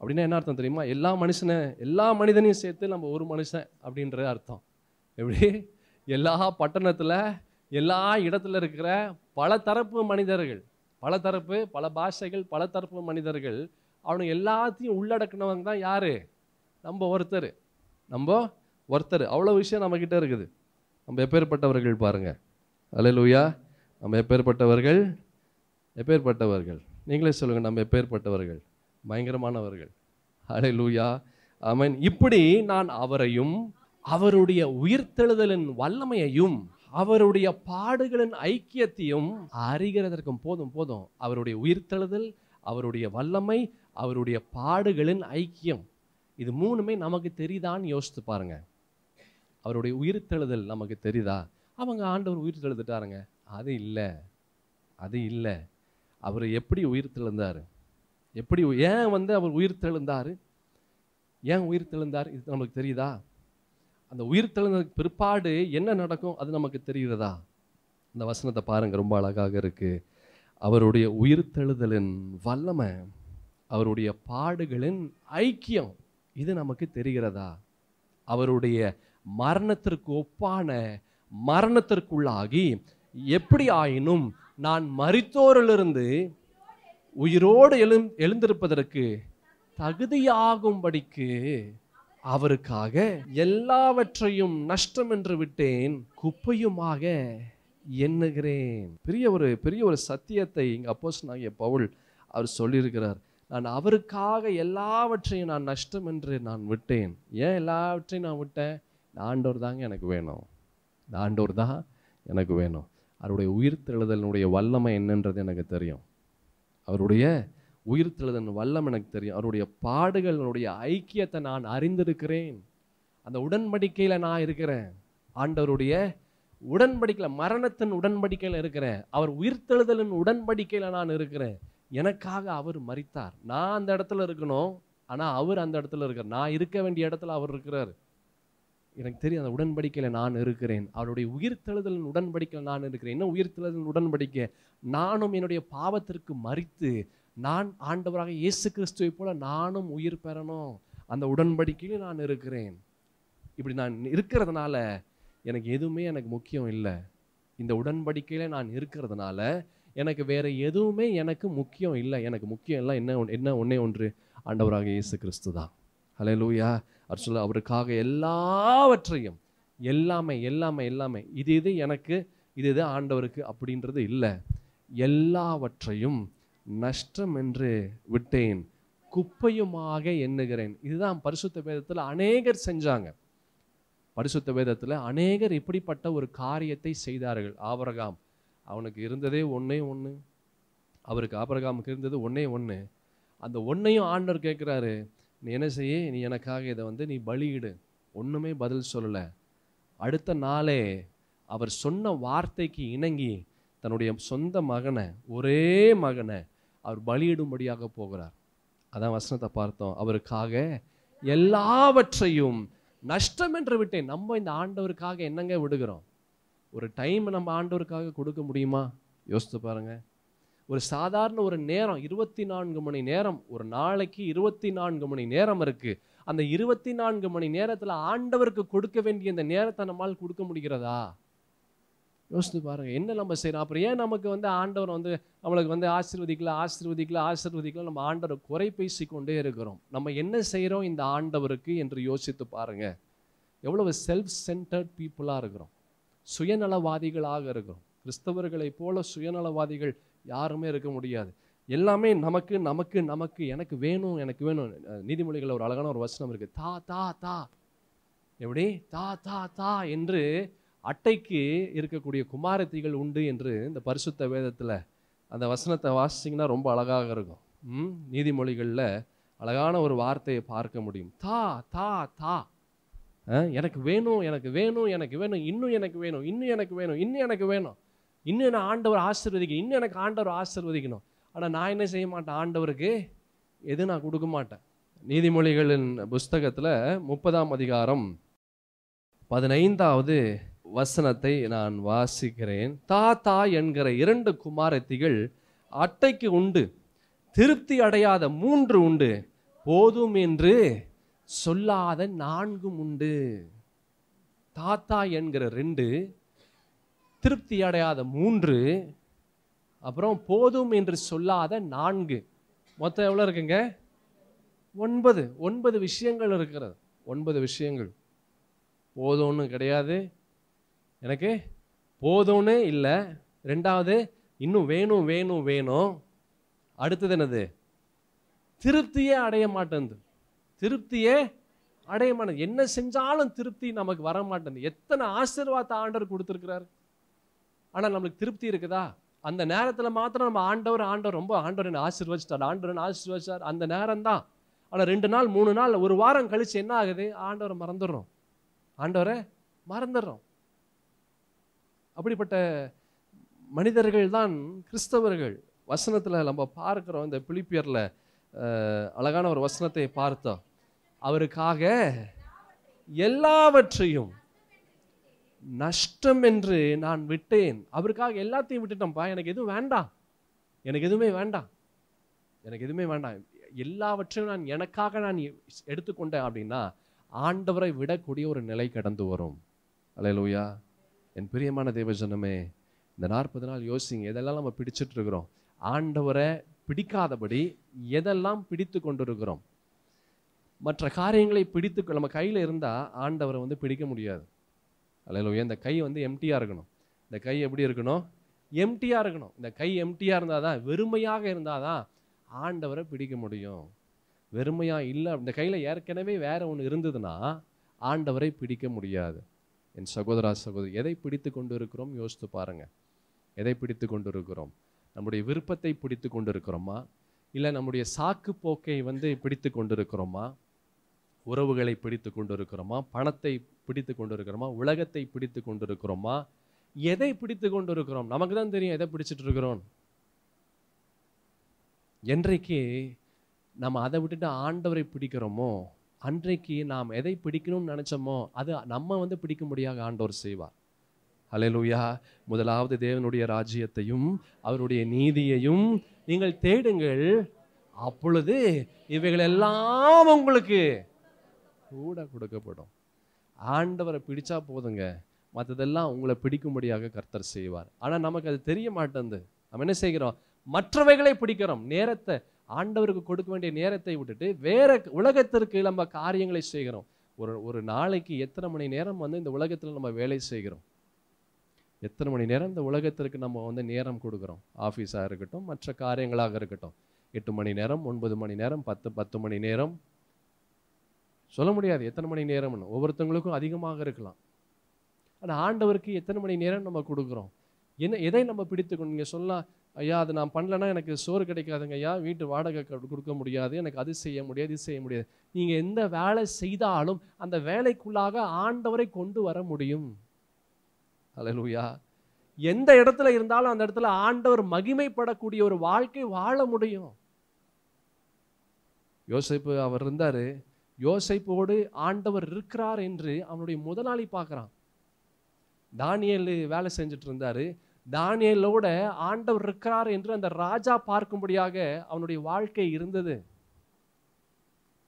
அப்படின்னா என்ன அர்த்தம் தெரியுமா? எல்லா மனுஷனை எல்லா மனிதனையும் சேர்த்து நம்ம ஒரு மனுஷன் அப்படின்ற அர்த்தம். எப்படி? எல்லா பட்டணத்தில் எல்லா இடத்துல இருக்கிற பல தரப்பு மனிதர்கள் பல தரப்பு பல பாஷைகள் பல தரப்பு மனிதர்கள் அவனுக்கு எல்லாத்தையும் உள்ளடக்கினவங்க தான் யார்? நம்ம ஒருத்தர். நம்ம ஒருத்தர். அவ்வளோ விஷயம் நம்மக்கிட்ட இருக்குது. நம்ம எப்பேற்பட்டவர்கள் பாருங்க. லூயா நம்ம எப்பேற்பட்டவர்கள்? எப்பேற்பட்டவர்கள்? நீங்களே சொல்லுங்கள் நம்ம எப்பேற்பட்டவர்கள்? பயங்கரமானவர்கள். அலையலூயா ஐ மீன் இப்படி நான் அவரையும் அவருடைய உயிர்த்தெழுதலின் வல்லமையையும் அவருடைய பாடுகளின் ஐக்கியத்தையும் அறிகிறதற்கும் போதும் போதும். அவருடைய உயிர்த்தெழுதல் அவருடைய வல்லமை அவருடைய பாடுகளின் ஐக்கியம். இது மூணுமே நமக்கு தெரியுதான்னு யோசித்து பாருங்க. அவருடைய உயிர்த்தெழுதல் நமக்கு தெரியுதா? அவங்க ஆண்டவர் உயிர்த்தெழுதுட்டாருங்க. அது இல்லை. அது இல்லை. அவர் எப்படி உயிர்த்தெழுந்தார்? எப்படி ஏன் வந்து அவர் உயிர்த்தெழுந்தார்? ஏன் உயிர்த்தெழுந்தார்? இது நமக்கு தெரியுதா? அந்த உயிர் தெழுந்ததுக்கு பிற்பாடு என்ன நடக்கும்? அது நமக்கு தெரிகிறதா? இந்த வசனத்தை பாருங்க ரொம்ப அழகாக இருக்கு. அவருடைய உயிர்த்தெழுதலின் வல்லமை அவருடைய பாடுகளின் ஐக்கியம் இது நமக்கு தெரிகிறதா? அவருடைய மரணத்திற்கு ஒப்பான மரணத்திற்குள்ளாகி எப்படி ஆயினும் நான் மறித்தோரிலிருந்து உயிரோடு எழு எழுந்திருப்பதற்கு தகுதியாகும்படிக்கு அவருக்காக எல்லாவற்றையும் நஷ்டம் என்று விட்டேன் குப்பையுமாக எண்ணுகிறேன். பெரிய ஒரு பெரிய ஒரு சத்தியத்தை இங்க அப்போஸ்தலனாகிய பவுல் அவர் சொல்லியிருக்கிறார். நான் அவருக்காக எல்லாவற்றையும் நான் நஷ்டம் என்று நான் விட்டேன். ஏன் எல்லாவற்றையும் நான் விட்டேன்? ஆண்டோர் தாங்க எனக்கு வேணும். இந்த தான் எனக்கு வேணும். அவருடைய உயிர்த்தெழுதலினுடைய வல்லமை என்னன்றது எனக்கு தெரியும். அவருடைய உயிர்த்தெழுதல் வல்லம் எனக்கு தெரியும். அவருடைய பாடுகளுடைய ஐக்கியத்தை நான் அறிந்திருக்கிறேன். அந்த உடன்படிக்கையில் நான் இருக்கிறேன். ஆண்டவருடைய உடன்படிக்கையில் மரணத்தின் உடன்படிக்கையில் இருக்கிறேன். அவர் உயிர்த்தெழுதலின் உடன்படிக்கையில் நான் இருக்கிறேன். எனக்காக அவர் மறித்தார் நான் அந்த இடத்துல இருக்கணும். ஆனால் அவர் அந்த இடத்துல இருக்கார். நான் இருக்க வேண்டிய இடத்துல அவர் இருக்கிறார். எனக்கு தெரியும் அந்த உடன்படிக்கையில் நான் இருக்கிறேன். அவருடைய உயிர்த்தெழுதலின் உடன்படிக்கையில் நான் இருக்கிறேன். என்ன உயிர்த்தெழுதலின் உடன்படிக்கை? நானும் என்னுடைய பாவத்திற்கு மறித்து நான் ஆண்டவராக இயேசு கிறிஸ்துவை போல நானும் உயிர் பெறணும். அந்த உடன்படிக்கையில் நான் இருக்கிறேன். இப்படி நான் இருக்கிறதுனால எனக்கு எதுவுமே எனக்கு முக்கியம் இல்லை. இந்த உடன்படிக்கையில நான் இருக்கிறதுனால எனக்கு வேற எதுவுமே எனக்கு முக்கியம் இல்லை. எனக்கு முக்கியம் எல்லாம் என்ன ஒன்று- என்ன ஒன்றே ஒன்று? ஆண்டவராக இயேசு கிறிஸ்து தான். ஹலே லூயா அவர் சொல்ல அவருக்காக எல்லாவற்றையும் எல்லாமே எல்லாமே எல்லாமே இது இது எனக்கு இது இது ஆண்டவருக்கு அப்படின்றது இல்லை. எல்லாவற்றையும் நஷ்டம் என்று விட்டேன். குப்பையுமாக எண்ணுகிறேன். இதுதான் பரிசுத்த வேதத்தில் அநேகர் செஞ்சாங்க. பரிசுத்த வேதத்தில் அநேகர் இப்படிப்பட்ட ஒரு காரியத்தை செய்தார்கள். ஆபரகாம் அவனுக்கு இருந்ததே ஒன்றே ஒன்று அவருக்கு ஆபரகாமுக்கு இருந்தது ஒன்றே ஒன்று அந்த ஒன்றையும் ஆண்டவர் கேட்குறாரு நீ என்ன செய்ய? நீ எனக்காக இதை வந்து நீ பலியிடு. ஒன்றுமே பதில் சொல்லலை. அடுத்த நாளே அவர் சொன்ன வார்த்தைக்கு இணங்கி தன்னுடைய சொந்த மகனை ஒரே மகனை அவர் பலியிடும்படியாக போகிறார். அதான் வசனத்தை பார்த்தோம். அவருக்காக எல்லாவற்றையும் நஷ்டம் என்று விட்டேன். நம்ம இந்த ஆண்டவருக்காக என்னங்க விடுகிறோம்? ஒரு டைம் நம்ம ஆண்டவருக்காக கொடுக்க முடியுமா? யோசித்து பாருங்க. ஒரு சாதாரண ஒரு நேரம் இருபத்தி நான்கு மணி நேரம் ஒரு நாளைக்கு இருபத்தி நான்கு மணி நேரம் இருக்கு. அந்த இருபத்தி நான்கு மணி நேரத்தில் ஆண்டவருக்கு கொடுக்க வேண்டிய இந்த நேரத்தை நம்மால் கொடுக்க முடிகிறதா? யோசித்து பாருங்கள் என்ன நம்ம செய்கிறோம் அப்புறம் ஏன் நமக்கு வந்து ஆண்டவர் வந்து நம்மளுக்கு வந்து ஆசீர்வதிக்கல ஆசீர்வதிக்கல ஆசீர்வதிக்கல? நம்ம ஆண்டவரை குறை பேசி கொண்டே இருக்கிறோம். நம்ம என்ன செய்கிறோம் இந்த ஆண்டவருக்கு என்று யோசித்து பாருங்கள் எவ்வளவு செல்ஃப் சென்டர்ட் பீப்புளாக இருக்கிறோம். சுயநலவாதிகளாக இருக்கிறோம். கிறிஸ்தவர்களைப் போல சுயநலவாதிகள் யாருமே இருக்க முடியாது. எல்லாமே நமக்கு நமக்கு நமக்கு எனக்கு வேணும் எனக்கு வேணும். நீதிமொழிகளில் ஒரு அழகான ஒரு வசனம் இருக்குது தா தா தா. எப்படி? தா தா தா என்று அட்டைக்கு இருக்கக்கூடிய குமாரத்திகள் உண்டு என்று இந்த பரிசுத்த வேதத்தில் அந்த வசனத்தை வாசிச்சிங்கன்னா ரொம்ப அழகாக இருக்கும். ம் நீதிமொழிகளில் அழகான ஒரு வார்த்தையை பார்க்க முடியும். தா தா தா. எனக்கு வேணும் எனக்கு வேணும் எனக்கு வேணும் இன்னும் எனக்கு வேணும் இன்னும் எனக்கு வேணும் இன்னும் எனக்கு வேணும். இன்னும் என்ன ஆண்டவர் ஆசிர்வதிக்கணும் இன்னும் எனக்கு ஆண்டவர் ஆசிர்வதிக்கணும். ஆனால் நான் என்ன செய்ய மாட்டேன்? ஆண்டவருக்கு எது நான் கொடுக்க மாட்டேன்? நீதிமொழிகளின் புஸ்தகத்தில் முப்பதாம் அதிகாரம் பதினைந்தாவது வசனத்தை நான் வாசிக்கிறேன். தாத்தா என்கிற இரண்டு குமாரத்திகள் அட்டைக்கு உண்டு திருப்தி அடையாத மூன்று உண்டு போதும் என்று சொல்லாத நான்கும் உண்டு. தாத்தா என்கிற ரெண்டு திருப்தி அடையாத மூன்று அப்புறம் போதும் என்று சொல்லாத நான்கு. மொத்தம் எவ்வளோ இருக்குங்க? ஒன்பது. ஒன்பது விஷயங்கள் இருக்கிறது. ஒன்பது விஷயங்கள். போதும்னு கிடையாது. எனக்கு போதும்னு இல்லை. ரெண்டாவது இன்னும் வேணும் வேணும் வேணும். அடுத்தது என்னது? திருப்தியே அடைய மாட்டேங்குது திருப்தியே அடைய மாட்டேன் என்ன செஞ்சாலும் திருப்தி நமக்கு வர மாட்டேங்குது எத்தனை ஆசீர்வாத ஆண்டவர் கொடுத்துருக்கிறார். ஆனால் நம்மளுக்கு திருப்தி இருக்குதா? அந்த நேரத்தில் மாத்திரம் நம்ம ஆண்டவர் ஆண்டவர் ரொம்ப ஆண்டவர் என்ன ஆசீர்வச்சிட்டார் ஆண்டவர் என்ன ஆசீர்வச்சார் அந்த நேரம் தான் ஆனால் ரெண்டு நாள் மூணு நாள் ஒரு வாரம் கழிச்சு என்ன ஆகுது? ஆண்டவரை மறந்துடுறோம். ஆண்டவரை மறந்துடுறோம். அப்படிப்பட்ட மனிதர்கள் தான் கிறிஸ்தவர்கள். வசனத்தில் நம்ம பார்க்குறோம் இந்த பிலிப்பியரில் அழகான ஒரு வசனத்தை பார்த்தோம். அவருக்காக எல்லாவற்றையும் நஷ்டம் என்று நான் விட்டேன். அவருக்காக எல்லாத்தையும் விட்டுட்டேன்ப்பா எனக்கு எதுவும் வேண்டாம். எனக்கு எதுவுமே வேண்டாம். எனக்கு எதுவுமே வேண்டாம். எல்லாவற்றையும் நான் எனக்காக நான் எடுத்துக்கொண்டேன் அப்படின்னா ஆண்டவரை விடக்கூடிய ஒரு நிலை கடந்து வரும். அலையலூயா. என் பிரியமான தேவஜனமே இந்த நாற்பது நாள் யோசிங்க எதெல்லாம் நம்ம பிடிச்சிட்டு இருக்கிறோம் ஆண்டவரை பிடிக்காதபடி எதெல்லாம் பிடித்து கொண்டிருக்கிறோம்? மற்ற காரியங்களை பிடித்து நம்ம கையில் இருந்தால் ஆண்டவரை வந்து பிடிக்க முடியாது. அல்லேலூயா இந்த கை வந்து எம்டியாக இருக்கணும். இந்த கை எப்படி இருக்கணும்? எம்டியாக இருக்கணும். இந்த கை எம்டியாக இருந்தால் தான் வெறுமையாக இருந்தால் தான் ஆண்டவரை பிடிக்க முடியும். வெறுமையாக இல்லை இந்த கையில் ஏற்கனவே வேறு ஒன்று இருந்ததுன்னா ஆண்டவரை பிடிக்க முடியாது. என் சகோதரா சகோதரி எதை பிடித்து கொண்டு இருக்கிறோம் யோசித்து பாருங்க. எதை பிடித்து கொண்டு இருக்கிறோம் நம்முடைய விருப்பத்தை பிடித்து கொண்டு இருக்கிறோமா இல்லை நம்முடைய சாக்கு போக்கை வந்து பிடித்து கொண்டு இருக்கிறோமா உறவுகளை பிடித்து கொண்டு இருக்கிறோமா பணத்தை பிடித்து கொண்டு இருக்கிறோமா உலகத்தை பிடித்து கொண்டு இருக்கிறோமா எதை பிடித்து கொண்டு இருக்கிறோம் நமக்கு தான் தெரியும் எதை பிடிச்சிட்டு இருக்கிறோம். என்றைக்கு நம்ம அதை விட்டுட்டு ஆண்டவரை பிடிக்கிறோமோ அன்றைக்கு நாம் எதை பிடிக்கணும்னு நினச்சோமோ அது நம்ம வந்து பிடிக்க முடியாத ஆண்டவர் செய்வார். அலையலூயா முதலாவது தேவனுடைய ராஜ்யத்தையும் அவருடைய நீதியையும் நீங்கள் தேடுங்கள். அப்பொழுது இவைகள் எல்லாம் உங்களுக்கு கூட கொடுக்கப்படும். ஆண்டவரை பிடிச்சா போதுங்க. மற்றதெல்லாம் உங்களை பிடிக்கும்படியாக கர்த்தர் செய்வார். ஆனால் நமக்கு அது தெரிய மாட்டேங்குது நம்ம என்ன செய்கிறோம்? மற்றவைகளை பிடிக்கிறோம். நேரத்தை ஆண்டவருக்கு கொடுக்க வேண்டிய நேரத்தை விட்டுட்டு வேற உலகத்திற்கு நம்ம காரியங்களை செய்கிறோம். ஒரு ஒரு நாளைக்கு எத்தனை மணி நேரம் வந்து இந்த உலகத்தில் நம்ம வேலை செய்கிறோம்? எத்தனை மணி நேரம் இந்த உலகத்திற்கு நம்ம வந்து நேரம் கொடுக்குறோம்? ஆஃபீஸாக இருக்கட்டும் மற்ற காரியங்களாக இருக்கட்டும். எட்டு மணி நேரம் ஒன்பது மணி நேரம் பத்து பத்து மணி நேரம். சொல்ல முடியாது எத்தனை மணி நேரம்னு. ஒவ்வொருத்தவங்களுக்கும் அதிகமாக இருக்கலாம். ஆனால் ஆண்டவருக்கு எத்தனை மணி நேரம் நம்ம கொடுக்குறோம்? என்ன எதை நம்ம பிடித்துக்கணும்? நீங்கள் சொல்லலாம் ஐயா அது நான் பண்ணலன்னா எனக்கு சோறு கிடைக்காதுங்க ஐயா. வீட்டு வாடகை கொடுக்க முடியாது. எனக்கு அது செய்ய முடியாது இது செய்ய முடியாது. நீங்கள் எந்த வேலை செய்தாலும் அந்த வேலைக்குள்ளாக ஆண்டவரை கொண்டு வர முடியும். அல்லேலூயா எந்த இடத்துல இருந்தாலும் அந்த இடத்துல ஆண்டவர் மகிமைப்படக்கூடிய ஒரு வாழ்க்கை வாழ முடியும். யோசிப்பு அவர் இருந்தார். யோசிப்போடு ஆண்டவர் இருக்கிறார் என்று அவனுடைய முதலாளி பார்க்குறான். தானியல் வேலை செஞ்சுட்டு இருந்தாரு. தானியலோட ஆண்டவர் இருக்கிறார் என்று அந்த ராஜா பார்க்கும்படியாக அவனுடைய வாழ்க்கை இருந்தது.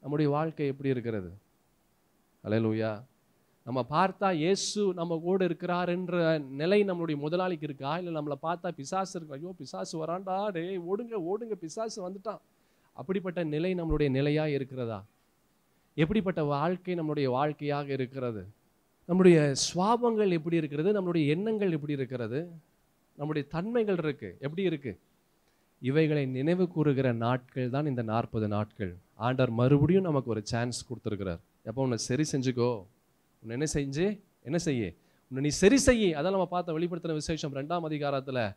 நம்முடைய வாழ்க்கை எப்படி இருக்கிறது? அலையலூயா நம்ம பார்த்தா இயேசு நம்ம கூட இருக்கிறார் என்ற நிலை நம்மளுடைய முதலாளிக்கு இருக்கா? இல்லை நம்மளை பார்த்தா பிசாசு இருக்கு? ஐயோ பிசாசு வராண்டா டேய் ஓடுங்க ஓடுங்க. பிசாசு வந்துட்டான். அப்படிப்பட்ட நிலை நம்மளுடைய நிலையாக இருக்கிறதா? எப்படிப்பட்ட வாழ்க்கை நம்மளுடைய வாழ்க்கையாக இருக்கிறது? நம்முடைய சுவாபங்கள் எப்படி இருக்கிறது? நம்மளுடைய எண்ணங்கள் எப்படி இருக்கிறது? நம்முடைய தன்மைகள் இருக்கு. எப்படி இருக்கு? இவைகளை நினைவு கூறுகிற நாட்கள் தான் இந்த நாற்பது நாட்கள். ஆண்டவர் மறுபடியும் நமக்கு ஒரு சான்ஸ் கொடுத்துருக்கிறார். எப்போ? உன்னை சரி செஞ்சுக்கோ. உன்னை என்ன செஞ்சு? என்ன செய்ய? உன்னை நீ சரி செய்ய. அதான் நம்ம பார்த்த வெளிப்படுத்தின விசேஷம் ரெண்டாம் அதிகாரத்தில்.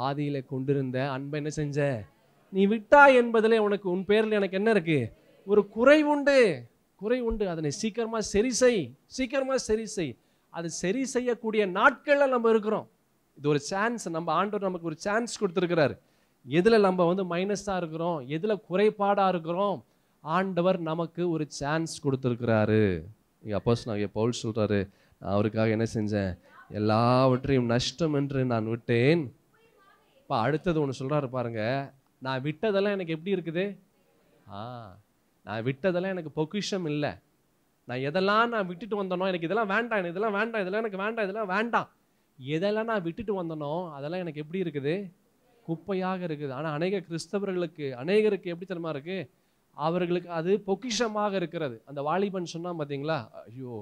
ஆதியில் கொண்டிருந்த அன்பை என்ன செஞ்ச? நீ விட்டா என்பதிலே உனக்கு உன் பேரில் எனக்கு என்ன இருக்கு? ஒரு குறை உண்டு. குறை உண்டு. அதனை சீக்கிரமாக சரி செய். சீக்கிரமாக சரி செய். அது சரி செய்யக்கூடிய நாட்களில் நம்ம இருக்கிறோம். இது ஒரு சான்ஸ் நம்ம ஆண்டவர் நமக்கு ஒரு சான்ஸ் கொடுத்துருக்கிறாரு. எதில் நம்ம வந்து மைனஸாக இருக்கிறோம்? எதில் குறைபாடாக இருக்கிறோம்? ஆண்டவர் நமக்கு ஒரு சான்ஸ் கொடுத்துருக்கிறாரு. இங்கே அப்போஸ் நான் பவுல் சொல்கிறாரு நான் அவருக்காக என்ன செஞ்சேன்? எல்லாவற்றையும் நஷ்டம் என்று நான் விட்டேன். இப்போ அடுத்தது ஒன்று சொல்கிறாரு பாருங்க நான் விட்டதெல்லாம் எனக்கு எப்படி இருக்குது? ஆ நான் விட்டதெல்லாம் எனக்கு பொக்கிஷம் இல்லை. நான் எதெல்லாம் நான் விட்டுட்டு வந்தனோ எனக்கு இதெல்லாம் வேண்டாம் இதெல்லாம் வேண்டாம் இதெல்லாம் எனக்கு வேண்டாம் இதெல்லாம் வேண்டாம். எதெல்லாம் நான் விட்டுட்டு வந்தனோ அதெல்லாம் எனக்கு எப்படி இருக்குது? குப்பையாக இருக்குது. ஆனால் அநேக கிறிஸ்தவர்களுக்கு அநேகருக்கு எப்படி தெரியுமா இருக்கு? அவர்களுக்கு அது பொக்கிஷமாக இருக்கிறது. அந்த வாலிபன் சொன்னால் பார்த்தீங்களா ஐயோ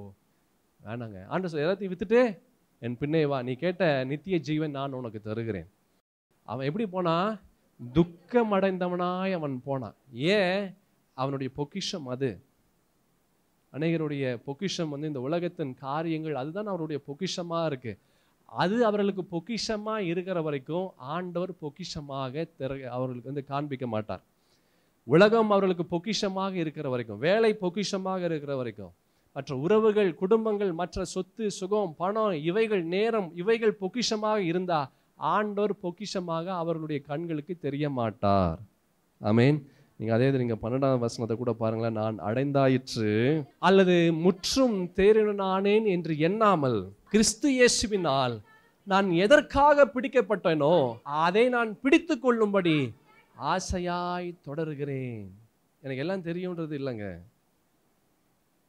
வேணாங்க. ஆண்டு சொல் எல்லாத்தையும் வித்துட்டு என் பின்னே வா. நீ கேட்ட நித்திய ஜீவன் நான் உனக்கு தருகிறேன். அவன் எப்படி போனான் துக்கம் அடைந்தவனாய் அவன் போனான். ஏன்? அவனுடைய பொக்கிஷம் அது. அநேகருடைய பொக்கிஷம் வந்து இந்த உலகத்தின் காரியங்கள் அதுதான் அவருடைய பொக்கிஷமாக இருக்குது அது அவர்களுக்கு பொக்கிஷமாக இருக்கிற வரைக்கும் ஆண்டவர் பொக்கிஷமாக திற அவர்களுக்கு வந்து காண்பிக்க மாட்டார். உலகம் அவர்களுக்கு பொக்கிஷமாக இருக்கிற வரைக்கும் வேலை பொக்கிஷமாக இருக்கிற வரைக்கும் மற்ற உறவுகள் குடும்பங்கள் மற்ற சொத்து சுகம் பணம் இவைகள் நேரம் இவைகள் பொக்கிஷமாக இருந்தால் ஆண்டவர் பொக்கிஷமாக அவர்களுடைய கண்களுக்கு தெரிய மாட்டார். ஐ மீன் நீங்க அதே இது நீங்க பன்னெண்டாம் வசனத்தை கூட பாருங்களேன். நான் அடைந்தாயிற்று அல்லது முற்றும் தேறினானேன் என்று எண்ணாமல் கிறிஸ்து இயேசுவினால் நான் எதற்காக பிடிக்கப்பட்டேனோ அதை நான் பிடித்து கொள்ளும்படி ஆசையாய் தொடருகிறேன். எனக்கு எல்லாம் தெரியுன்றது இல்லைங்க.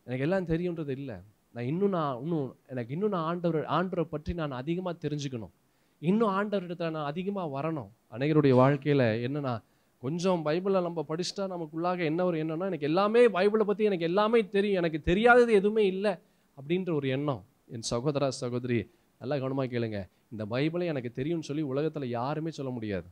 எனக்கு எல்லாம் தெரியுன்றது இல்லை. நான் இன்னும் நான் இன்னும் எனக்கு இன்னும் நான் ஆண்டவர் ஆண்டவரை பற்றி நான் அதிகமாக தெரிஞ்சுக்கணும். இன்னும் ஆண்டவரிடத்தில் நான் அதிகமாக வரணும். அநேகருடைய வாழ்க்கையில் என்னன்னா கொஞ்சம் பைபிளை நம்ம படிச்சுட்டா நமக்குள்ளாக என்ன ஒரு எண்ணம்னா எனக்கு எல்லாமே பைபிளை பற்றி எனக்கு எல்லாமே தெரியும் எனக்கு தெரியாதது எதுவுமே இல்லை அப்படின்ற ஒரு எண்ணம். என் சகோதரா சகோதரி நல்லா கவனமாக கேளுங்க. இந்த பைபிளை எனக்கு தெரியும்னு சொல்லி உலகத்தில் யாருமே சொல்ல முடியாது.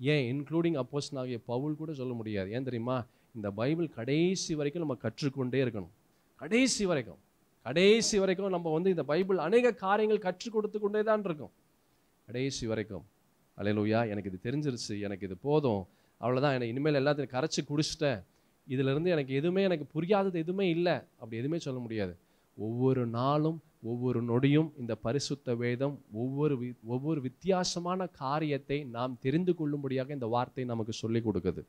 ஏன்? இன்க்ளூடிங் அப்போஸ் ஆகிய பவுல் கூட சொல்ல முடியாது. ஏன் தெரியுமா? இந்த பைபிள் கடைசி வரைக்கும் நம்ம கற்றுக்கொண்டே இருக்கணும். கடைசி வரைக்கும் கடைசி வரைக்கும் நம்ம வந்து இந்த பைபிள் அநேக காரியங்கள் கற்றுக் கொடுத்து கொண்டே தான் இருக்கும். கடைசி வரைக்கும். அலையலூயா எனக்கு இது தெரிஞ்சிருச்சு எனக்கு இது போதும். அவ்வளோதான் எனக்கு இனிமேல் எல்லாத்தையும் கரைச்சி குடிச்சிட்டேன். இதிலேருந்து எனக்கு எதுவுமே எனக்கு புரியாதது எதுவுமே இல்லை. அப்படி எதுவுமே சொல்ல முடியாது. ஒவ்வொரு நாளும் ஒவ்வொரு நொடியும் இந்த பரிசுத்த வேதம் ஒவ்வொரு வி ஒவ்வொரு வித்தியாசமான காரியத்தை நாம் தெரிந்து கொள்ளும்படியாக இந்த வார்த்தை நமக்கு சொல்லி கொடுக்குது.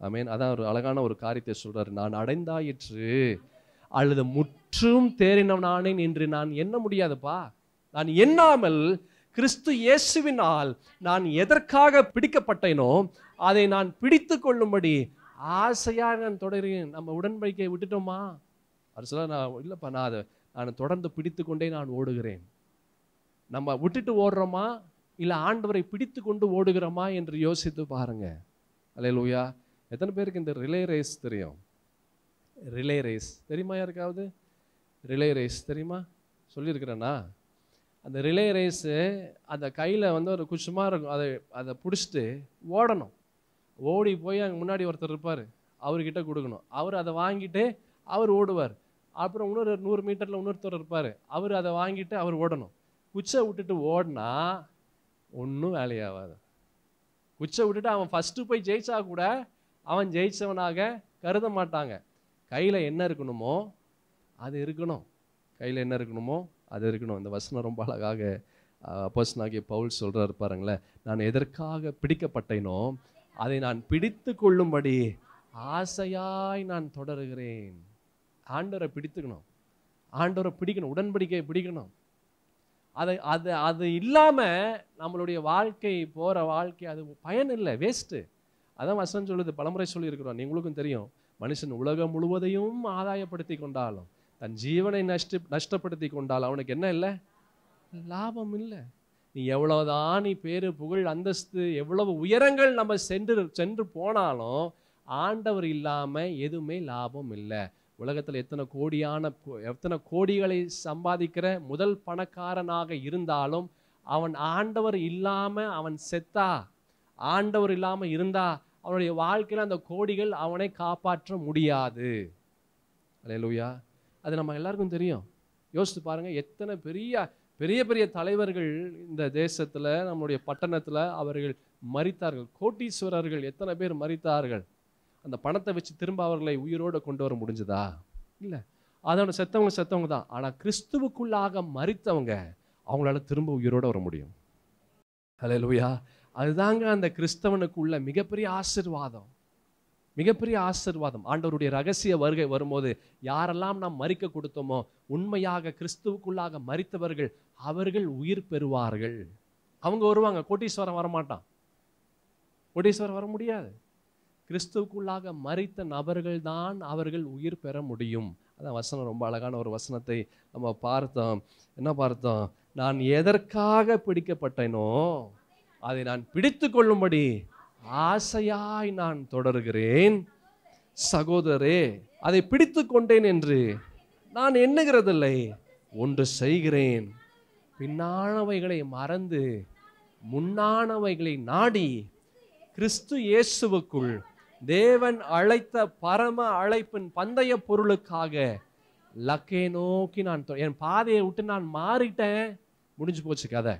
ஐ மீன் அதான் ஒரு அழகான ஒரு காரியத்தை சொல்கிறார் நான் அடைந்தாயிற்று அல்லது முற்றும் தேறினவனானேன் என்று நான் எண்ண முடியாதுப்பா? நான் எண்ணாமல் கிறிஸ்து இயேசுவினால் நான் எதற்காக பிடிக்கப்பட்டேனோ அதை நான் பிடித்து கொள்ளும்படி ஆசையாக நான் தொடர்கிறேன். நம்ம உடன்படிக்கையை விட்டுட்டோமா? அவர் சொல்ல நான் இல்லைப்பா நான் அதை நான் தொடர்ந்து பிடித்து கொண்டே நான் ஓடுகிறேன். நம்ம விட்டுட்டு ஓடுறோமா? இல்லை ஆண்டவரை பிடித்து கொண்டு ஓடுகிறோமா என்று யோசித்து பாருங்க. அலையலூயா எத்தனை பேருக்கு இந்த ரிலே ரேஸ் தெரியும்? ரிலே ரேஸ் தெரியுமா யாருக்காவது? ரிலே ரேஸ் தெரியுமா? சொல்லியிருக்கிறேன்னா அந்த ரிலே ரேஸு அந்த கையில் வந்து ஒரு குச்சமாக இருக்கும். அதை அதை பிடிச்சிட்டு ஓடணும். ஓடி போய் அங்கே முன்னாடி ஒருத்தர் இருப்பார். அவர்கிட்ட கொடுக்கணும். அவர் அதை வாங்கிட்டு அவர் ஓடுவார். அப்புறம் இன்னொரு நூறு மீட்டரில் இன்னொருத்தர் இருப்பார். அவர் அதை வாங்கிட்டு அவர் ஓடணும். குச்சை விட்டுட்டு ஓடினா ஒன்றும் வேலையாகாது. குச்சை விட்டுட்டு அவன் ஃபஸ்ட்டு போய் ஜெயிச்சா கூட அவன் ஜெயிச்சவனாக கருத மாட்டாங்க. கையில் என்ன இருக்கணுமோ அது இருக்கணும். கையில் என்ன இருக்கணுமோ அது இருக்கணும். இந்த வசனம் ரொம்ப அழகாக அப்போஸ்தலனாகிய பவுல் சொல்கிறார் பாருங்களேன். நான் எதற்காக பிடிக்கப்பட்டேனோ அதை நான் பிடித்து கொள்ளும்படி ஆசையாய் நான் தொடருகிறேன். ஆண்டவரை பிடித்துக்கணும். ஆண்டவரை பிடிக்கணும். உடன்படிக்கையை பிடிக்கணும். அதை அது அது இல்லாமல் நம்மளுடைய வாழ்க்கை போகிற வாழ்க்கை அது பயன் இல்லை வேஸ்ட்டு அதான் வசனம் சொல்லுது பலமுறை சொல்லியிருக்கிறோம். நீங்களுக்கும் தெரியும். மனுஷன் உலகம் முழுவதையும் ஆதாயப்படுத்தி கொண்டாலும் தன் ஜீவனை நஷ்ட நஷ்டப்படுத்தி கொண்டாலும் அவனுக்கு என்ன இல்லை? லாபம் இல்லை. நீ எவ்வளவுதான் நீ பேர் புகழ் அந்தஸ்து எவ்வளவு உயரங்கள் நம்ம சென்று சென்று போனாலும் ஆண்டவர் இல்லாமல் எதுவுமே லாபம் இல்லை. உலகத்தில் எத்தனை கோடியான கோ- எத்தனை கோடிகளை சம்பாதிக்கிற முதல் பணக்காரனாக இருந்தாலும் அவன் ஆண்டவர் இல்லாமல் அவன் செத்தா? ஆண்டவர் இல்லாமல் இருந்தா அவனுடைய வாழ்க்கையில் அந்த கோடிகள் அவனை காப்பாற்ற முடியாது. அல்லேலூயா அது நம்ம எல்லாருக்கும் தெரியும். யோசித்து பாருங்கள் எத்தனை பெரிய பெரிய பெரிய தலைவர்கள் இந்த தேசத்தில் நம்முடைய பட்டணத்தில் அவர்கள் மறித்தார்கள் கோட்டீஸ்வரர்கள் எத்தனை பேர் மறித்தார்கள் அந்த பணத்தை வச்சு திரும்ப அவர்களை உயிரோடு கொண்டு வர முடிஞ்சதா? இல்லை. அதோட செத்தவங்க செத்தவங்க தான். ஆனால் கிறிஸ்துவுக்குள்ளாக மறித்தவங்க அவங்களால திரும்ப உயிரோடு வர முடியும். ஹalleluya அதுதாங்க அந்த கிறிஸ்தவனுக்குள்ள மிகப்பெரிய ஆசீர்வாதம். மிகப்பெரிய ஆசீர்வாதம். ஆண்டவருடைய ரகசிய வருகை வரும்போது யாரெல்லாம் நாம் மறிக்க கொடுத்தோமோ உண்மையாக கிறிஸ்துவுக்குள்ளாக மறித்தவர்கள் அவர்கள் உயிர் பெறுவார்கள். அவங்க வருவாங்க கோட்டீஸ்வரன் வரமாட்டான். கோட்டீஸ்வரன் வர முடியாது. கிறிஸ்துவுக்குள்ளாக மறித்த நபர்கள் தான் அவர்கள் உயிர் பெற முடியும். அதான் வசனம் ரொம்ப அழகான ஒரு வசனத்தை நம்ம பார்த்தோம். என்ன பார்த்தோம்? நான் எதற்காக பிடிக்கப்பட்டேனோ அதை நான் பிடித்து கொள்ளும்படி ஆசையாய் நான் தொடர்கிறேன். சகோதரே அதை பிடித்து கொண்டேன் என்று நான் எண்ணுகிறதில்லை. ஒன்று செய்கிறேன். பின்னானவைகளை மறந்து முன்னானவைகளை நாடி கிறிஸ்து இயேசுவுக்குள் தேவன் அழைத்த பரம அழைப்பின் பந்தய பொருளுக்காக லக்கே நோக்கி நான் தொ- என் பாதையை விட்டு நான் மாறிட்டேன். முடிஞ்சு போச்சு கதை.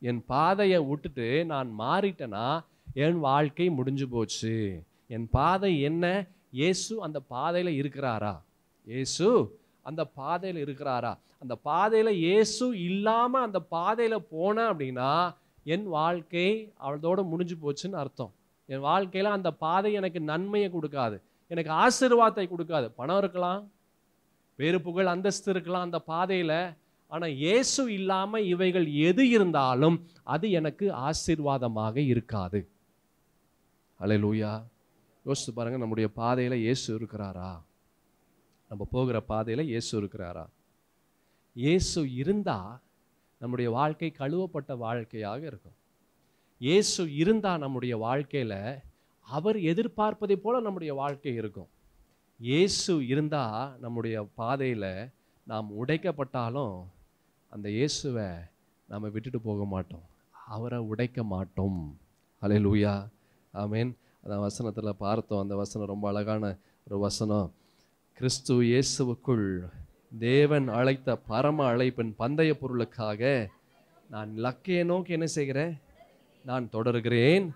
என் பாதையை விட்டுட்டு நான் மாறிட்டேன்னா என் வாழ்க்கை முடிஞ்சு போச்சு. என் பாதை என்ன? இயேசு அந்த பாதையில் இருக்கிறாரா? இயேசு அந்த பாதையில் இருக்கிறாரா? அந்த பாதையில் இயேசு இல்லாமல் அந்த பாதையில் போனேன் அப்படின்னா என் வாழ்க்கை அவளோட முடிஞ்சு போச்சுன்னு அர்த்தம். என் வாழ்க்கையில் அந்த பாதை எனக்கு நன்மையை கொடுக்காது. எனக்கு ஆசீர்வாதத்தை கொடுக்காது. பணம் இருக்கலாம் வேறு புகழ் அந்தஸ்து இருக்கலாம் அந்த பாதையில். ஆனால் இயேசு இல்லாமல் இவைகள் எது இருந்தாலும் அது எனக்கு ஆசீர்வாதமாக இருக்காது. அல்லேலூயா யோசித்து பாருங்க நம்முடைய பாதையில் இயேசு இருக்கிறாரா? நம்ம போகிற பாதையில் இயேசு இருக்கிறாரா? இயேசு இருந்தால் நம்முடைய வாழ்க்கை கழுவப்பட்ட வாழ்க்கையாக இருக்கும். இயேசு இருந்தால் நம்முடைய வாழ்க்கையில் அவர் எதிர்பார்ப்பதை போல நம்முடைய வாழ்க்கை இருக்கும். இயேசு இருந்தால் நம்முடைய பாதையில் நாம் உடைக்கப்பட்டாலும் அந்த இயேசுவை நாம் விட்டுட்டு போக மாட்டோம். அவரை உடைக்க மாட்டோம். ஹalleluya ஆமென். அந்த வசனத்தில் பார்த்தோம். அந்த வசனம் ரொம்ப அழகான ஒரு வசனம். கிறிஸ்து இயேசுவுக்குள் தேவன் அழைத்த பரம அழைப்பின் பந்தய பொருளுக்காக நான் லக்கையை நோக்கி என்ன செய்கிறேன்? நான் தொடர்கிறேன்.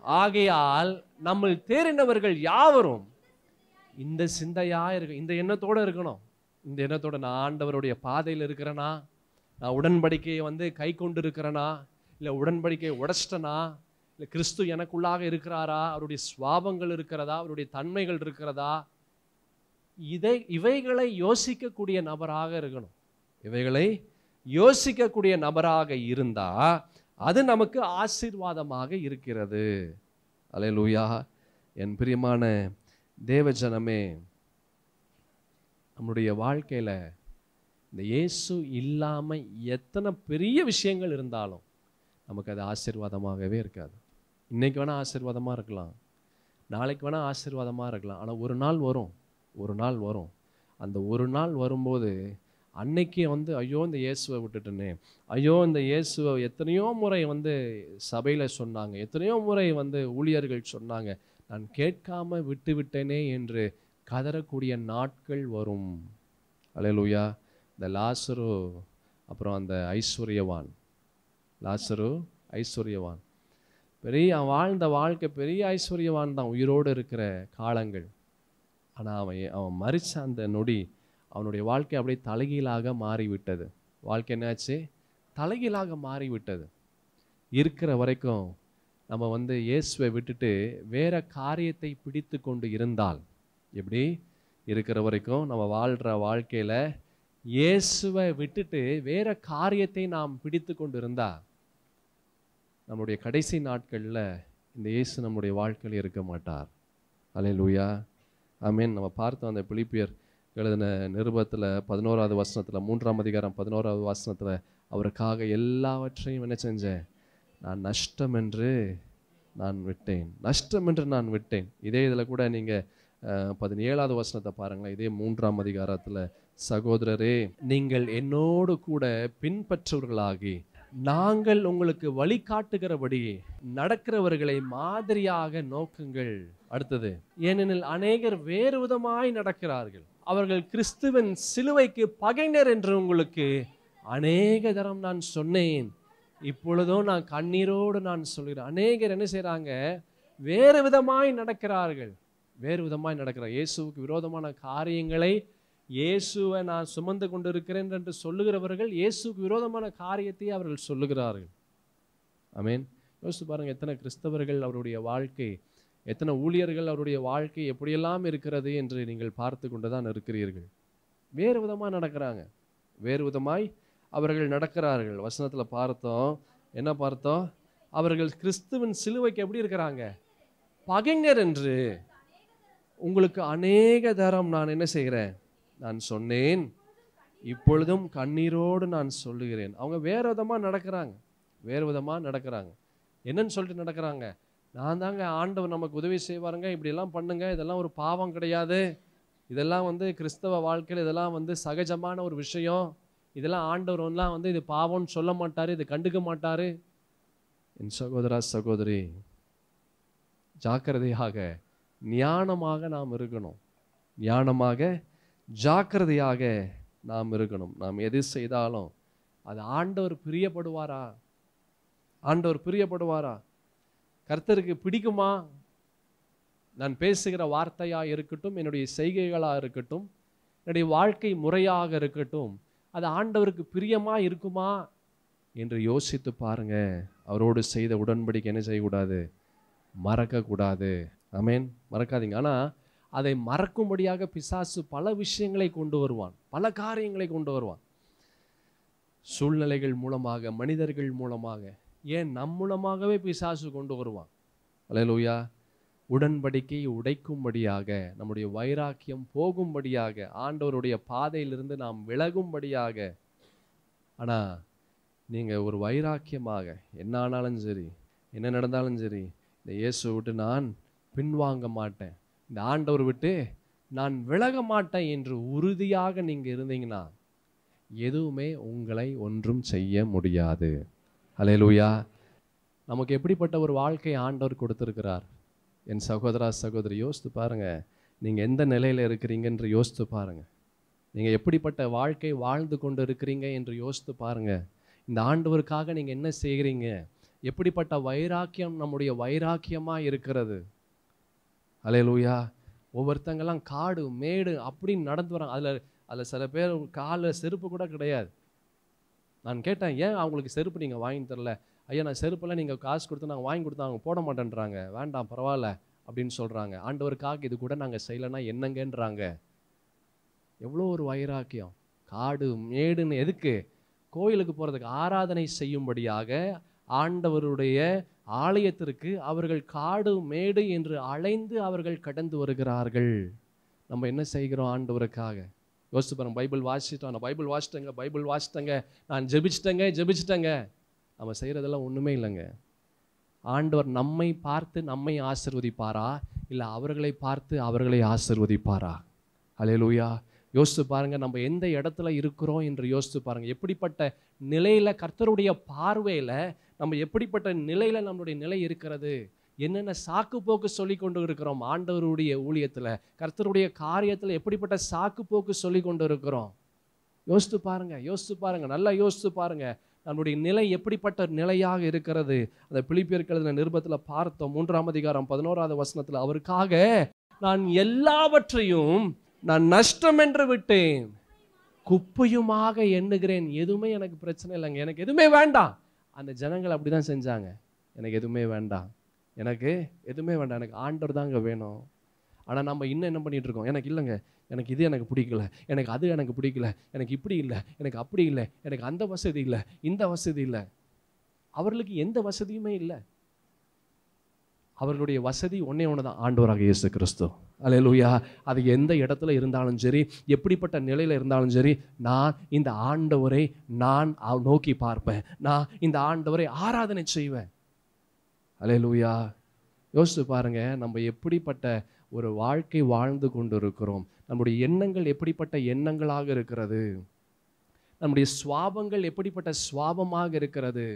ஆகையால் நம்ம தேறினவர்கள் யாவரும் இந்த சிந்தையாக இருக்கு இந்த எண்ணத்தோடு இருக்கணும். இந்த எண்ணத்தோட நான் ஆண்டவருடைய பாதையில் இருக்கிறேனா? நான் உடன்படிக்கையை வந்து கை கொண்டு இருக்கிறேனா? இல்லை உடன்படிக்கையை உடச்சிட்டனா? இல்லை கிறிஸ்து எனக்குள்ளாக இருக்கிறாரா? அவருடைய சுவாபங்கள் இருக்கிறதா? அவருடைய தன்மைகள் இருக்கிறதா? இதை இவைகளை யோசிக்கக்கூடிய நபராக இருக்கணும். இவைகளை யோசிக்கக்கூடிய நபராக இருந்தால் அது நமக்கு ஆசீர்வாதமாக இருக்கிறது. அல்லேலூயா என் பிரியமான தேவஜனமே நம்முடைய வாழ்க்கையில் இந்த இயேசு இல்லாமல் எத்தனை பெரிய விஷயங்கள் இருந்தாலும் நமக்கு அது ஆசீர்வாதமாகவே இருக்காது. இன்றைக்கி வேணால் ஆசீர்வாதமாக இருக்கலாம். நாளைக்கு வேணால் ஆசீர்வாதமாக இருக்கலாம். ஆனால் ஒரு நாள் வரும். ஒரு நாள் வரும். அந்த ஒரு நாள் வரும்போது அன்னைக்கு வந்து ஐயோ இந்த இயேசுவை விட்டுட்டேனே. ஐயோ இந்த இயேசுவை எத்தனையோ முறை வந்து சபையில் சொன்னாங்க. எத்தனையோ முறை வந்து ஊழியர்கள் சொன்னாங்க. நான் கேட்காம விட்டு விட்டேனே என்று கதறக்கூடிய நாட்கள் வரும். அலையலூயா. இந்த லாசரு அப்புறம் அந்த ஐஸ்வர்யவான். லாசரு ஐஸ்வர்யவான். பெரிய அவன் வாழ்ந்த வாழ்க்கை பெரிய ஐஸ்வர்யவான் தான் உயிரோடு இருக்கிற காலங்கள். ஆனால் அவன் அவன் மறித்த அந்த நொடி அவனுடைய வாழ்க்கை அப்படியே தலைகீழாக மாறிவிட்டது. வாழ்க்கை என்னாச்சு? தலைகீழாக மாறிவிட்டது. இருக்கிற வரைக்கும் நம்ம வந்து இயேசுவை விட்டுட்டு வேற காரியத்தை பிடித்து கொண்டு இருந்தால் எப்படி? இருக்கிற வரைக்கும் நம்ம வாழ்கிற வாழ்க்கையில் இயேசுவை விட்டுட்டு வேற காரியத்தை நாம் பிடித்து கொண்டு இருந்தால் நம்முடைய கடைசி நாட்களில் இந்த இயேசு நம்முடைய வாழ்க்கையில் இருக்க மாட்டார். அலே லூயா ஆமீன் நம்ம பார்த்தோம் அந்த பிலிப்பியர் எழுதின நிருபத்தில் பதினோராவது வசனத்தில் மூன்றாம் அதிகாரம் பதினோராவது வசனத்தில் அவருக்காக எல்லாவற்றையும் என்ன செஞ்சேன்? நான் நஷ்டம் என்று நான் விட்டேன். நஷ்டம் என்று நான் விட்டேன். இதே இதில் கூட நீங்கள் பதினேழாவது வசனத்தை பாருங்களேன். இதே மூன்றாம் அதிகாரத்தில் சகோதரரே நீங்கள் என்னோடு கூட பின்பற்றவர்களாகி நாங்கள் உங்களுக்கு வழிகாட்டுகிறபடி நடக்கிறவர்களை மாதிரியாக நோக்குங்கள். அடுத்தது ஏனெனில் அநேகர் வேறு விதமாய் நடக்கிறார்கள். அவர்கள் கிறிஸ்துவின் சிலுவைக்கு பகைஞர் என்று உங்களுக்கு அநேக தரம் நான் சொன்னேன். இப்பொழுதும் நான் கண்ணீரோடு நான் சொல்கிறேன். அநேகர் என்ன செய்கிறாங்க வேறு விதமாய் நடக்கிறார்கள். வேறு விதமாய் நடக்கிறார். இயேசுவுக்கு விரோதமான காரியங்களை இயேசுவை நான் சுமந்து கொண்டிருக்கிறேன் என்று சொல்லுகிறவர்கள் இயேசுக்கு விரோதமான காரியத்தை அவர்கள் சொல்லுகிறார்கள். ஆமீன். யோசித்து பாருங்கள் எத்தனை கிறிஸ்தவர்கள் அவருடைய வாழ்க்கை எத்தனை ஊழியர்கள் அவருடைய வாழ்க்கை எப்படியெல்லாம் இருக்கிறது என்று நீங்கள் பார்த்து கொண்டு தான் இருக்கிறீர்கள். வேறு விதமாக நடக்கிறாங்க. வேறு விதமாய் அவர்கள் நடக்கிறார்கள். வசனத்தில் பார்த்தோம் என்ன பார்த்தோம்? அவர்கள் கிறிஸ்துவின் சிலுவைக்கு எப்படி இருக்கிறாங்க? பகைஞர் என்று. உங்களுக்கு அநேக தரம் நான் என்ன செய்கிறேன்? நான் சொன்னேன். இப்பொழுதும் கண்ணீரோடு நான் சொல்லுகிறேன். அவங்க வேறு விதமாக நடக்கிறாங்க. வேறு விதமாக நடக்கிறாங்க. என்னன்னு சொல்லிட்டு நடக்கிறாங்க? நான் தாங்க ஆண்டவர் நமக்கு உதவி செய்வாருங்க. இப்படியெல்லாம் பண்ணுங்க. இதெல்லாம் ஒரு பாவம் கிடையாது. இதெல்லாம் வந்து கிறிஸ்தவ வாழ்க்கையில் இதெல்லாம் வந்து சகஜமான ஒரு விஷயம். இதெல்லாம் ஆண்டவர்லாம் வந்து இது பாவம்னு சொல்ல மாட்டார் இது கண்டுக்க மாட்டார். என் சகோதரா சகோதரி ஜாக்கிரதையாக ஞானமாக நாம் இருக்கணும். ஞானமாக ஜாக்கிரதையாக நாம் இருக்கணும். நாம் எது செய்தாலும் அது ஆண்டவர் பிரியப்படுவாரா? ஆண்டவர் பிரியப்படுவாரா? கர்த்தருக்கு பிடிக்குமா? நான் பேசுகிற வார்த்தையாக இருக்கட்டும் என்னுடைய செய்கைகளாக இருக்கட்டும் என்னுடைய வாழ்க்கை முறையாக இருக்கட்டும் அது ஆண்டவருக்கு பிரியமா இருக்குமா? என்று யோசித்து பாருங்க. அவரோடு செய்த உடன்படிக்கை என்ன செய்யக்கூடாது? மறக்கக்கூடாது. அமேன் மறக்காதீங்க. ஆனால் அதை மறக்கும்படியாக பிசாசு பல விஷயங்களை கொண்டு வருவான் பல காரியங்களை கொண்டு வருவான். சூழ்நிலைகள் மூலமாக மனிதர்கள் மூலமாக ஏன் நம் மூலமாகவே பிசாசு கொண்டு வருவான்? அலையலூயா உடன்படிக்கையை உடைக்கும்படியாக நம்முடைய வைராக்கியம் போகும்படியாக ஆண்டவருடைய பாதையிலிருந்து நாம் விலகும்படியாக. ஆனால் நீங்கள் ஒரு வைராக்கியமாக என்ன ஆனாலும் சரி என்ன நடந்தாலும் சரி இந்த இயேசு விட்டு நான் பின்வாங்க மாட்டேன். இந்த ஆண்டவர் விட்டு நான் விலக மாட்டேன் என்று உறுதியாக நீங்கள் இருந்தீங்கன்னா எதுவுமே உங்களை ஒன்றும் செய்ய முடியாது. அலையலூயா நமக்கு எப்படிப்பட்ட ஒரு வாழ்க்கை ஆண்டவர் கொடுத்துருக்கிறார்? என் சகோதரா சகோதரி யோசித்து பாருங்க. நீங்கள் எந்த நிலையில் இருக்கிறீங்கன்று யோசித்து பாருங்க. நீங்கள் எப்படிப்பட்ட வாழ்க்கை வாழ்ந்து கொண்டு இருக்கிறீங்க என்று யோசித்து பாருங்கள் இந்த ஆண்டவருக்காக நீங்கள் என்ன செய்கிறீங்க? எப்படிப்பட்ட வைராக்கியம் நம்முடைய வைராக்கியமாக இருக்கிறது? அலையலூயா ஒவ்வொருத்தங்கெல்லாம் காடு மேடு அப்படின்னு நடந்து வராங்க. அதில் அதில் சில பேர் காலில் செருப்பு கூட கிடையாது. நான் கேட்டேன் ஏன் அவங்களுக்கு செருப்பு நீங்கள் வாங்கி தரல? ஐயா நான் செருப்பெல்லாம் நீங்கள் காசு கொடுத்து நாங்கள் வாங்கி கொடுத்தா அவங்க போட மாட்டேன்றாங்க. வேண்டாம் பரவாயில்ல அப்படின்னு சொல்கிறாங்க ஆண்டவருக்காக இது கூட நாங்கள் செய்யலைன்னா என்னங்கன்றாங்க? எவ்வளோ ஒரு வைராக்கியம். காடு மேடுன்னு எதுக்கு? கோயிலுக்கு போகிறதுக்கு ஆராதனை செய்யும்படியாக ஆண்டவருடைய ஆலயத்திற்கு அவர்கள் காடு மேடு என்று அலைந்து அவர்கள் கடந்து வருகிறார்கள். நம்ம என்ன செய்கிறோம் ஆண்டவருக்காக? யோசிச்சு பாருங்க பைபிள் வாசிட்டோம் நான் பைபிள் வாசிட்டேங்க பைபிள் வாசிட்டேங்க நான் ஜெபிச்சிட்டேங்க ஜெபிச்சிட்டேங்க. நம்ம செய்கிறதெல்லாம் ஒன்றுமே இல்லைங்க. ஆண்டவர் நம்மை பார்த்து நம்மை ஆசிர்வதிப்பாரா? இல்லை அவர்களை பார்த்து அவர்களை ஆசிர்வதிப்பாரா? அலையலூயா யோசித்து பாருங்கள் நம்ம எந்த இடத்துல இருக்கிறோம் என்று யோசித்து பாருங்கள் எப்படிப்பட்ட நிலையில் கர்த்தருடைய பார்வையில் நம்ம எப்படிப்பட்ட நிலையில் நம்மளுடைய நிலை இருக்கிறது? என்னென்ன சாக்கு போக்கு சொல்லி கொண்டு இருக்கிறோம் ஆண்டவருடைய ஊழியத்தில்? கர்த்தருடைய காரியத்தில் எப்படிப்பட்ட சாக்கு போக்கு சொல்லி கொண்டு இருக்கிறோம்? யோசித்து பாருங்க யோசித்து பாருங்க நல்லா யோசித்து பாருங்க. நம்முடைய நிலை எப்படிப்பட்ட நிலையாக இருக்கிறது? அந்த பிலிப்பியர்கள் நிருபத்தில் பார்த்தோம். மூன்றாம் அதிகாரம் பதினோராவது வசனத்தில் அவருக்காக நான் எல்லாவற்றையும் நான் நஷ்டம் என்று விட்டேன். குப்பையுமாக எண்ணுகிறேன். எதுவுமே எனக்கு பிரச்சனை இல்லைங்க. எனக்கு எதுவுமே வேண்டாம். அந்த ஜனங்கள் அப்படி தான் செஞ்சாங்க. எனக்கு எதுவுமே வேண்டாம். எனக்கு எதுவுமே வேண்டாம். எனக்கு ஆண்டவர் தாங்க வேணும். ஆனால் நம்ம இன்னும் என்ன பண்ணிகிட்ருக்கோம் இருக்கோம்? எனக்கு இல்லைங்க. எனக்கு இது எனக்கு பிடிக்கல. எனக்கு அது எனக்கு பிடிக்கல. எனக்கு இப்படி இல்லை. எனக்கு அப்படி இல்லை. எனக்கு அந்த வசதி இல்லை. இந்த வசதி இல்லை. அவர்களுக்கு எந்த வசதியுமே இல்லை. அவர்களுடைய வசதி ஒன்றே ஒன்று தான் ஆண்டவராக இயேசு கிறிஸ்து. அலையலூயா அது எந்த இடத்துல இருந்தாலும் சரி எப்படிப்பட்ட நிலையில் இருந்தாலும் சரி நான் இந்த ஆண்டவரை நான் நோக்கி பார்ப்பேன். நான் இந்த ஆண்டவரை ஆராதனை செய்வேன். அலையலூயா யோசித்து பாருங்க நம்ம எப்படிப்பட்ட ஒரு வாழ்க்கை வாழ்ந்து கொண்டு இருக்கிறோம் நம்முடைய எண்ணங்கள் எப்படிப்பட்ட எண்ணங்களாக இருக்கிறது? நம்முடைய சுவாபங்கள் எப்படிப்பட்ட சுவாபமாக இருக்கிறது?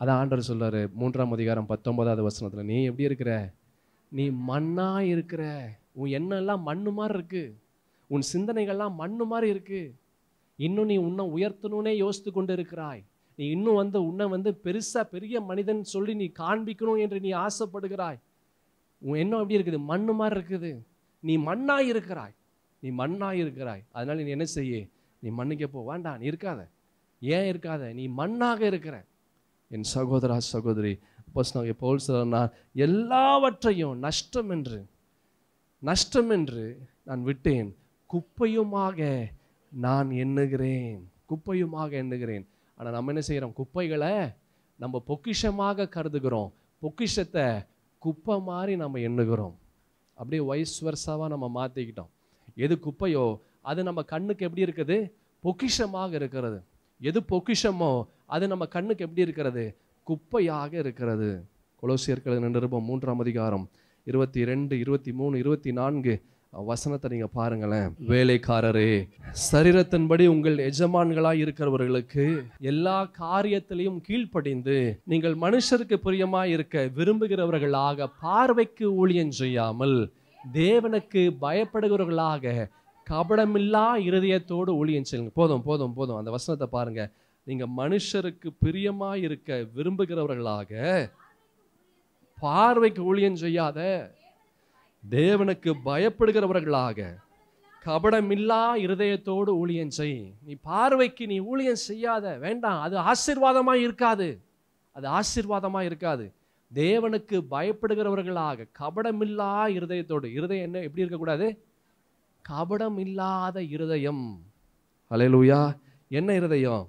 அதான் ஆண்டர் சொல்றாரு மூன்றாம் அதிகாரம் பத்தொன்பதாவது வசனத்தில் நீ எப்படி இருக்கிற? நீ மண்ணாக இருக்கிற. உன் எண்ணம் எல்லாம் மண்ணு மாதிரி இருக்கு. உன் சிந்தனைகள்லாம் மண்ணு மாதிரி இருக்கு. இன்னும் நீ உன்னை உயர்த்தணும்னே யோசித்து கொண்டு இருக்கிறாய் நீ இன்னும் வந்து உன்னை வந்து பெருசாக பெரிய மனிதன் சொல்லி நீ காண்பிக்கணும் என்று நீ ஆசைப்படுகிறாய். உன் எண்ணம் எப்படி இருக்குது? மண்ணு மாதிரி இருக்குது. நீ மண்ணாக இருக்கிறாய். நீ மண்ணாக இருக்கிறாய். அதனால் நீ என்ன செய்ய? நீ மண்ணுக்கு போ. வேண்டாம் நீ இருக்காத. ஏன் இருக்காத? நீ மண்ணாக இருக்கிற. என் சகோதரா சகோதரி அப்போஸ்தலனாகிய பவுல் சொல்றார் எல்லாவற்றையும் நஷ்டம் என்று நஷ்டம் என்று நான் விட்டேன். குப்பையுமாக நான் எண்ணுகிறேன். குப்பையுமாக எண்ணுகிறேன். ஆனால் நம்ம என்ன செய்கிறோம் குப்பைகளை நம்ம பொக்கிஷமாக கருதுகிறோம். பொக்கிஷத்தை குப்பை மாதிரி நம்ம எண்ணுகிறோம். அப்படியே வயசு வருஷாவாக நம்ம மாற்றிக்கிட்டோம் எது குப்பையோ அது நம்ம கண்ணுக்கு எப்படி இருக்குது? பொக்கிஷமாக இருக்கிறது. எது பொக்கிஷமோ அது நம்ம கண்ணுக்கு எப்படி இருக்கிறது? குப்பையாக இருக்கிறது. கொலோசியர்கள் நிருபம் மூன்றாம் அதிகாரம் இருபத்தி ரெண்டு இருபத்தி மூணு இருபத்தி நான்கு வசனத்தை நீங்கள் பாருங்களேன். வேலைக்காரரே சரீரத்தின்படி உங்கள் எஜமான்களாக இருக்கிறவர்களுக்கு எல்லா காரியத்திலையும் கீழ்ப்படிந்து நீங்கள் மனுஷருக்கு பிரியமாக இருக்க விரும்புகிறவர்களாக பார்வைக்கு ஊழியம் செய்யாமல் தேவனுக்கு பயப்படுகிறவர்களாக கபடமில்லா இருதயத்தோடு ஊழியம் செய்யுங்க போதும் போதும் போதும். அந்த வசனத்தை பாருங்கள் நீங்கள் மனுஷருக்கு பிரியமாக இருக்க விரும்புகிறவர்களாக பார்வைக்கு ஊழியம் செய்யாத தேவனுக்கு பயப்படுகிறவர்களாக கபடமில்லா இருதயத்தோடு ஊழியம் செய். நீ பார்வைக்கு நீ ஊழியம் செய்யாத வேண்டாம் அது ஆசீர்வாதமாக இருக்காது. அது ஆசீர்வாதமாக இருக்காது. தேவனுக்கு பயப்படுகிறவர்களாக கபடமில்லா இருதயத்தோடு இருதயம் என்ன எப்படி இருக்கக்கூடாது? கபடம் இல்லாத இருதயம். அலையலூயா என்ன இருதயம்?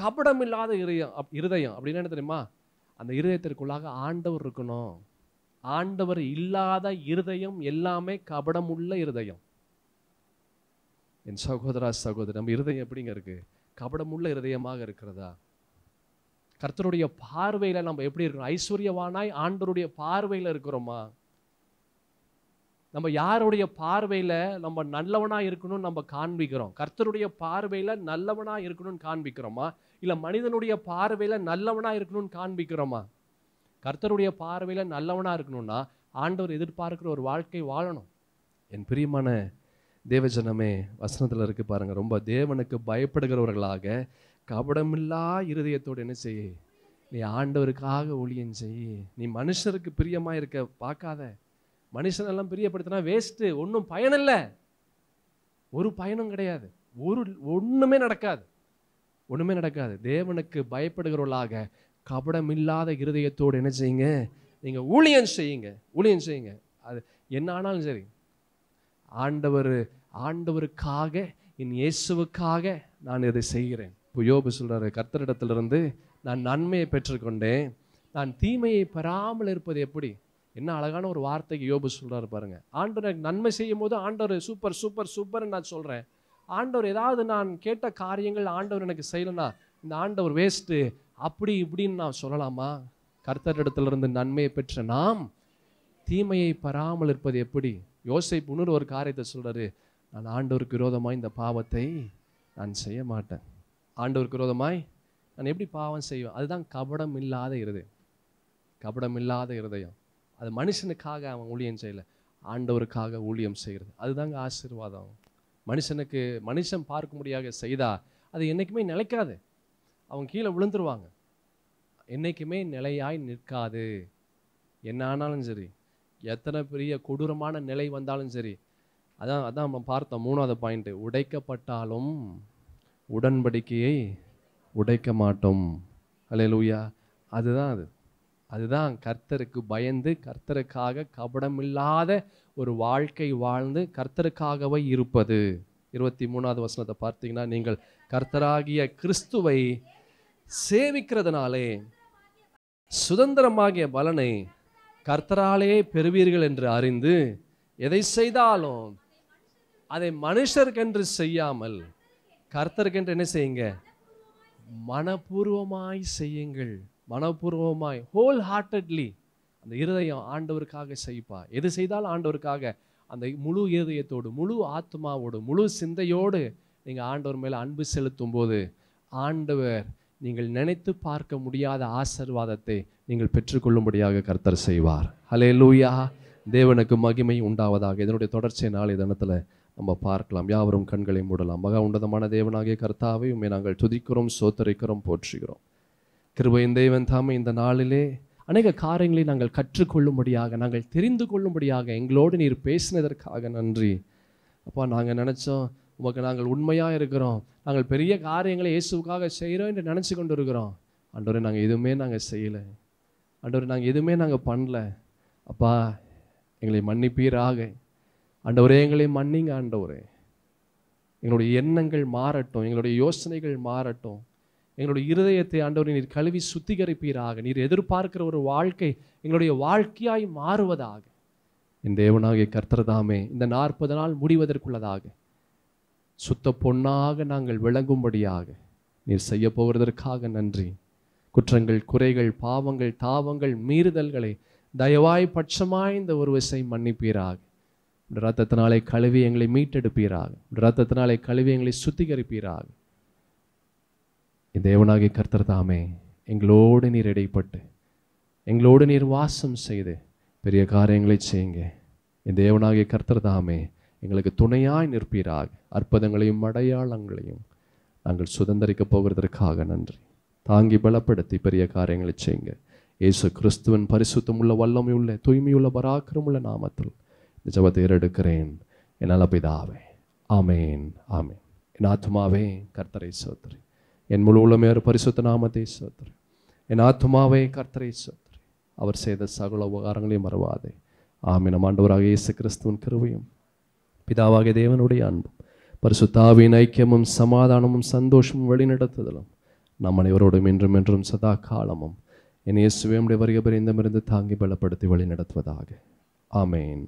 கபடம் இல்லாத இருதயம். அப்- இருதயம் அப்படின்னு என்ன தெரியுமா? அந்த இருதயத்திற்குள்ளாக ஆண்டவர் இருக்கணும். ஆண்டவர் இல்லாத இருதயம் எல்லாமே கபடம் உள்ள இருதயம். என் சகோதரா சகோதரி நம்ம இருதயம் எப்படிங்க இருக்கு? கபடமுள்ள இருதயமாக இருக்கிறதா? கர்த்தருடைய பார்வையில் நம்ம எப்படி இருக்கிறோம்? ஐஸ்வர்யவானாய் ஆண்டவருடைய பார்வையில் இருக்கிறோமா? நம்ம யாருடைய பார்வையில் நம்ம நல்லவனாக இருக்கணும்னு நம்ம காண்பிக்கிறோம்? கர்த்தருடைய பார்வையில் நல்லவனாக இருக்கணும்னு காண்பிக்கிறோமா? இல்லை மனிதனுடைய பார்வையில் நல்லவனாக இருக்கணும்னு காண்பிக்கிறோமா? கர்த்தருடைய பார்வையில் நல்லவனாக இருக்கணும்னா ஆண்டவர் எதிர்பார்க்கிற ஒரு வாழ்க்கை வாழணும். என் பிரியமான தேவஜனமே வசனத்தில் இருக்கு பாருங்கள் ரொம்ப தேவனுக்கு பயப்படுகிறவர்களாக கபடமில்லா இருதயத்தோடு என்ன செய்ய? நீ ஆண்டவருக்காக ஊழியம் செய் நீ மனுஷருக்கு பிரியமாக இருக்க பார்க்காத. மனுஷனெல்லாம் பிரியப்படுத்தினா வேஸ்ட்டு ஒன்றும் பயனில்லை. ஒரு பயனும் கிடையாது. ஒரு ஒன்றுமே நடக்காது. ஒன்றுமே நடக்காது. தேவனுக்கு பயப்படுகிறவர்களாக கபடமில்லாத இருதயத்தோடு என்ன செய்யுங்க? நீங்கள் ஊழியம் செய்யுங்க. ஊழியம் செய்யுங்க. அது என்ன ஆனாலும் சரி. ஆண்டவர் ஆண்டவருக்காக என் இயேசுவுக்காக நான் இதை செய்கிறேன். இப்போ யோபு சொல்றாரு கர்த்தரிடத்திலிருந்து நான் நன்மையை பெற்றுக்கொண்டேன். நான் தீமையை பெறாமல் இருப்பது எப்படி? என்ன அழகான ஒரு வார்த்தைக்கு யோபு சொல்கிறாரு பாருங்க. ஆண்டவர் எனக்கு நன்மை செய்யும் போது ஆண்டவர் சூப்பர் சூப்பர் சூப்பர்னு நான் சொல்கிறேன் ஆண்டவர் ஏதாவது நான் கேட்ட காரியங்கள் ஆண்டவர் எனக்கு செய்யலைன்னா இந்த ஆண்டவர் வேஸ்ட்டு அப்படி இப்படின்னு நான் சொல்லலாமா? கர்த்தரிடத்திலிருந்து நன்மையை பெற்ற நாம் தீமையை பெறாமல் இருப்பது எப்படி? யோசை புனர் ஒரு காரியத்தை சொல்கிறாரு நான் ஆண்டவருக்கு விரோதமாக இந்த பாவத்தை நான் செய்ய மாட்டேன். ஆண்டவருக்கு விரோதமாய் நான் எப்படி பாவம் செய்வேன்? அதுதான் கபடம் இல்லாத இருதயம். கபடம் இல்லாத இருதயம். அது மனுஷனுக்காக அவன் ஊழியம் செய்யலை. ஆண்டவருக்காக ஊழியம் செய்கிறது. அதுதாங்க ஆசீர்வாதம். மனுஷனுக்கு மனுஷன் பார்க்க முடியாத செய்தா அது என்றைக்குமே நிலைக்காது. அவங்க கீழே விழுந்துருவாங்க. என்னைக்குமே நிலையாய் நிற்காது. என்ன ஆனாலும் சரி எத்தனை பெரிய கொடூரமான நிலை வந்தாலும் சரி அதான் அதான் நம்ம பார்த்தோம் மூணாவது பாயிண்ட்டு உடைக்கப்பட்டாலும் உடன்படிக்கையை உடைக்க மாட்டோம். அல்லேலூயா அதுதான் அது. அதுதான் கர்த்தருக்கு பயந்து கர்த்தருக்காக கபடமில்லாத ஒரு வாழ்க்கை வாழ்ந்து கர்த்தருக்காகவே இருப்பது. இருபத்தி மூணாவது வசனத்தை பார்த்தீங்கன்னா நீங்கள் கர்த்தராகிய கிறிஸ்துவை சேவிக்கிறதுனாலே சுதந்திரமாகிய பலனை கர்த்தராலே பெறுவீர்கள் என்று அறிந்து எதை செய்தாலும் அதை மனுஷருக்கென்று செய்யாமல் கர்த்தருக்கென்று என்ன செய்யுங்க? மனப்பூர்வமாய் செய்யுங்கள். மனப்பூர்வமாய் ஹோல் ஹார்ட்டட்லி அந்த இருதயம் ஆண்டவருக்காக செய்ப்பா எது செய்தாலும் ஆண்டவருக்காக. அந்த முழு இருதயத்தோடு முழு ஆத்மாவோடு முழு சிந்தையோடு நீங்கள் ஆண்டவர் மேலே அன்பு செலுத்தும் போது ஆண்டவர் நீங்கள் நினைத்து பார்க்க முடியாத ஆசீர்வாதத்தை நீங்கள் பெற்றுக்கொள்ளும்படியாக கர்த்தர் செய்வார். ஹலே லூயா தேவனுக்கு மகிமை உண்டாவதாக. இதனுடைய தொடர்ச்சியை நாளை தினத்தில் நம்ம பார்க்கலாம். யாவரும் கண்களை மூடலாம். மகா உன்னதமான தேவனாகிய கர்த்தாவை உண்மை நாங்கள் துதிக்கிறோம் சோத்தரிக்கிறோம் போற்றுகிறோம். கிருபையின் தெய்வன் தாமே இந்த நாளிலே அநேக காரியங்களை நாங்கள் கற்றுக்கொள்ளும்படியாக நாங்கள் தெரிந்து கொள்ளும்படியாக எங்களோடு நீர் பேசினதற்காக நன்றி. அப்பா நாங்கள் நினச்சோம் உமக்கு நாங்கள் உண்மையாக இருக்கிறோம். நாங்கள் பெரிய காரியங்களை இயேசுவுக்காக செய்கிறோம் என்று நினச்சி கொண்டு இருக்கிறோம் அன்றோரை நாங்கள் எதுவுமே நாங்கள் செய்யலை. அன்றோரை நாங்கள் எதுவுமே நாங்கள் பண்ணல. அப்பா எங்களை மன்னிப்பீராக. ஆண்டவரே எங்களை மன்னிங்க ஆண்டவரே. எங்களுடைய எண்ணங்கள் மாறட்டும் எங்களுடைய யோசனைகள் மாறட்டும். எங்களுடைய இருதயத்தை ஆண்டவரை நீர் கழுவி சுத்திகரிப்பீராக. நீர் எதிர்பார்க்கிற ஒரு வாழ்க்கை எங்களுடைய வாழ்க்கையாய் மாறுவதாக. என் தேவனாகிய கர்த்தர்தாமே இந்த நாற்பது நாள் முடிவதற்குள்ளதாக. சுத்த பொன்னாக நாங்கள் விளங்கும்படியாக. நீர் செய்ய போகிறதற்காக நன்றி. குற்றங்கள் குறைகள் பாவங்கள் தாவங்கள் மீறுதல்களை தயவாய் பட்சமாய் இந்த ஒரு மன்னிப்பீராக. ரத்தத்தினாலே கழுவி எங்களை மீட்டெடுப்பீராக. ரத்தத்தினாலே கழுவி எங்களை சுத்திகரிப்பீராக. என் தேவனாகி கர்த்தர் தாமே எங்களோடு நீர் இடைப்பட்டு எங்களோடு நீர் வாசம் செய்து பெரிய காரியங்களை செய்யுங்க. என் தேவனாகிய கர்த்தர் தாமே எங்களுக்கு துணையாய் நிற்பீராக. அற்புதங்களையும் அடையாளங்களையும் நாங்கள் சுதந்திரிக்கப் போகிறதற்காக நன்றி. தாங்கி பலப்படுத்தி பெரிய காரியங்களை செய்யுங்க. இயேசு கிறிஸ்துவின் பரிசுத்தமுள்ள வல்லமையுள்ள தூய்மையுள்ள பராக்கிரமுள்ள நாமத்தில் இந்த ஜபத்தை ஏறெடுக்கிறேன். என்னால் பிதாவே. ஆமேன் ஆமேன். என் ஆத்மாவே கர்த்தரை சோத்திரி என் முழு உள்ளமையார் பரிசுத்த நாமத்தை சோத்திரி என் ஆத்மாவை கர்த்தரை சோத்திரி அவர் செய்த சகல உபகாரங்களையும் மறவாதே. ஆமீன். நம் ஆண்டவராக இயேசு கிறிஸ்துவின் கருவையும் பிதாவாகிய தேவனுடைய அன்பும் பரிசுத்தாவின் ஐக்கியமும் சமாதானமும் சந்தோஷமும் வழிநடத்துதலும் நம் அனைவரோடும் இன்றும் என்றும் சதா காலமும் என் இயேசுவே உடைய வருகை தாங்கி பலப்படுத்தி வழிநடத்துவதாக. ஆமேன்.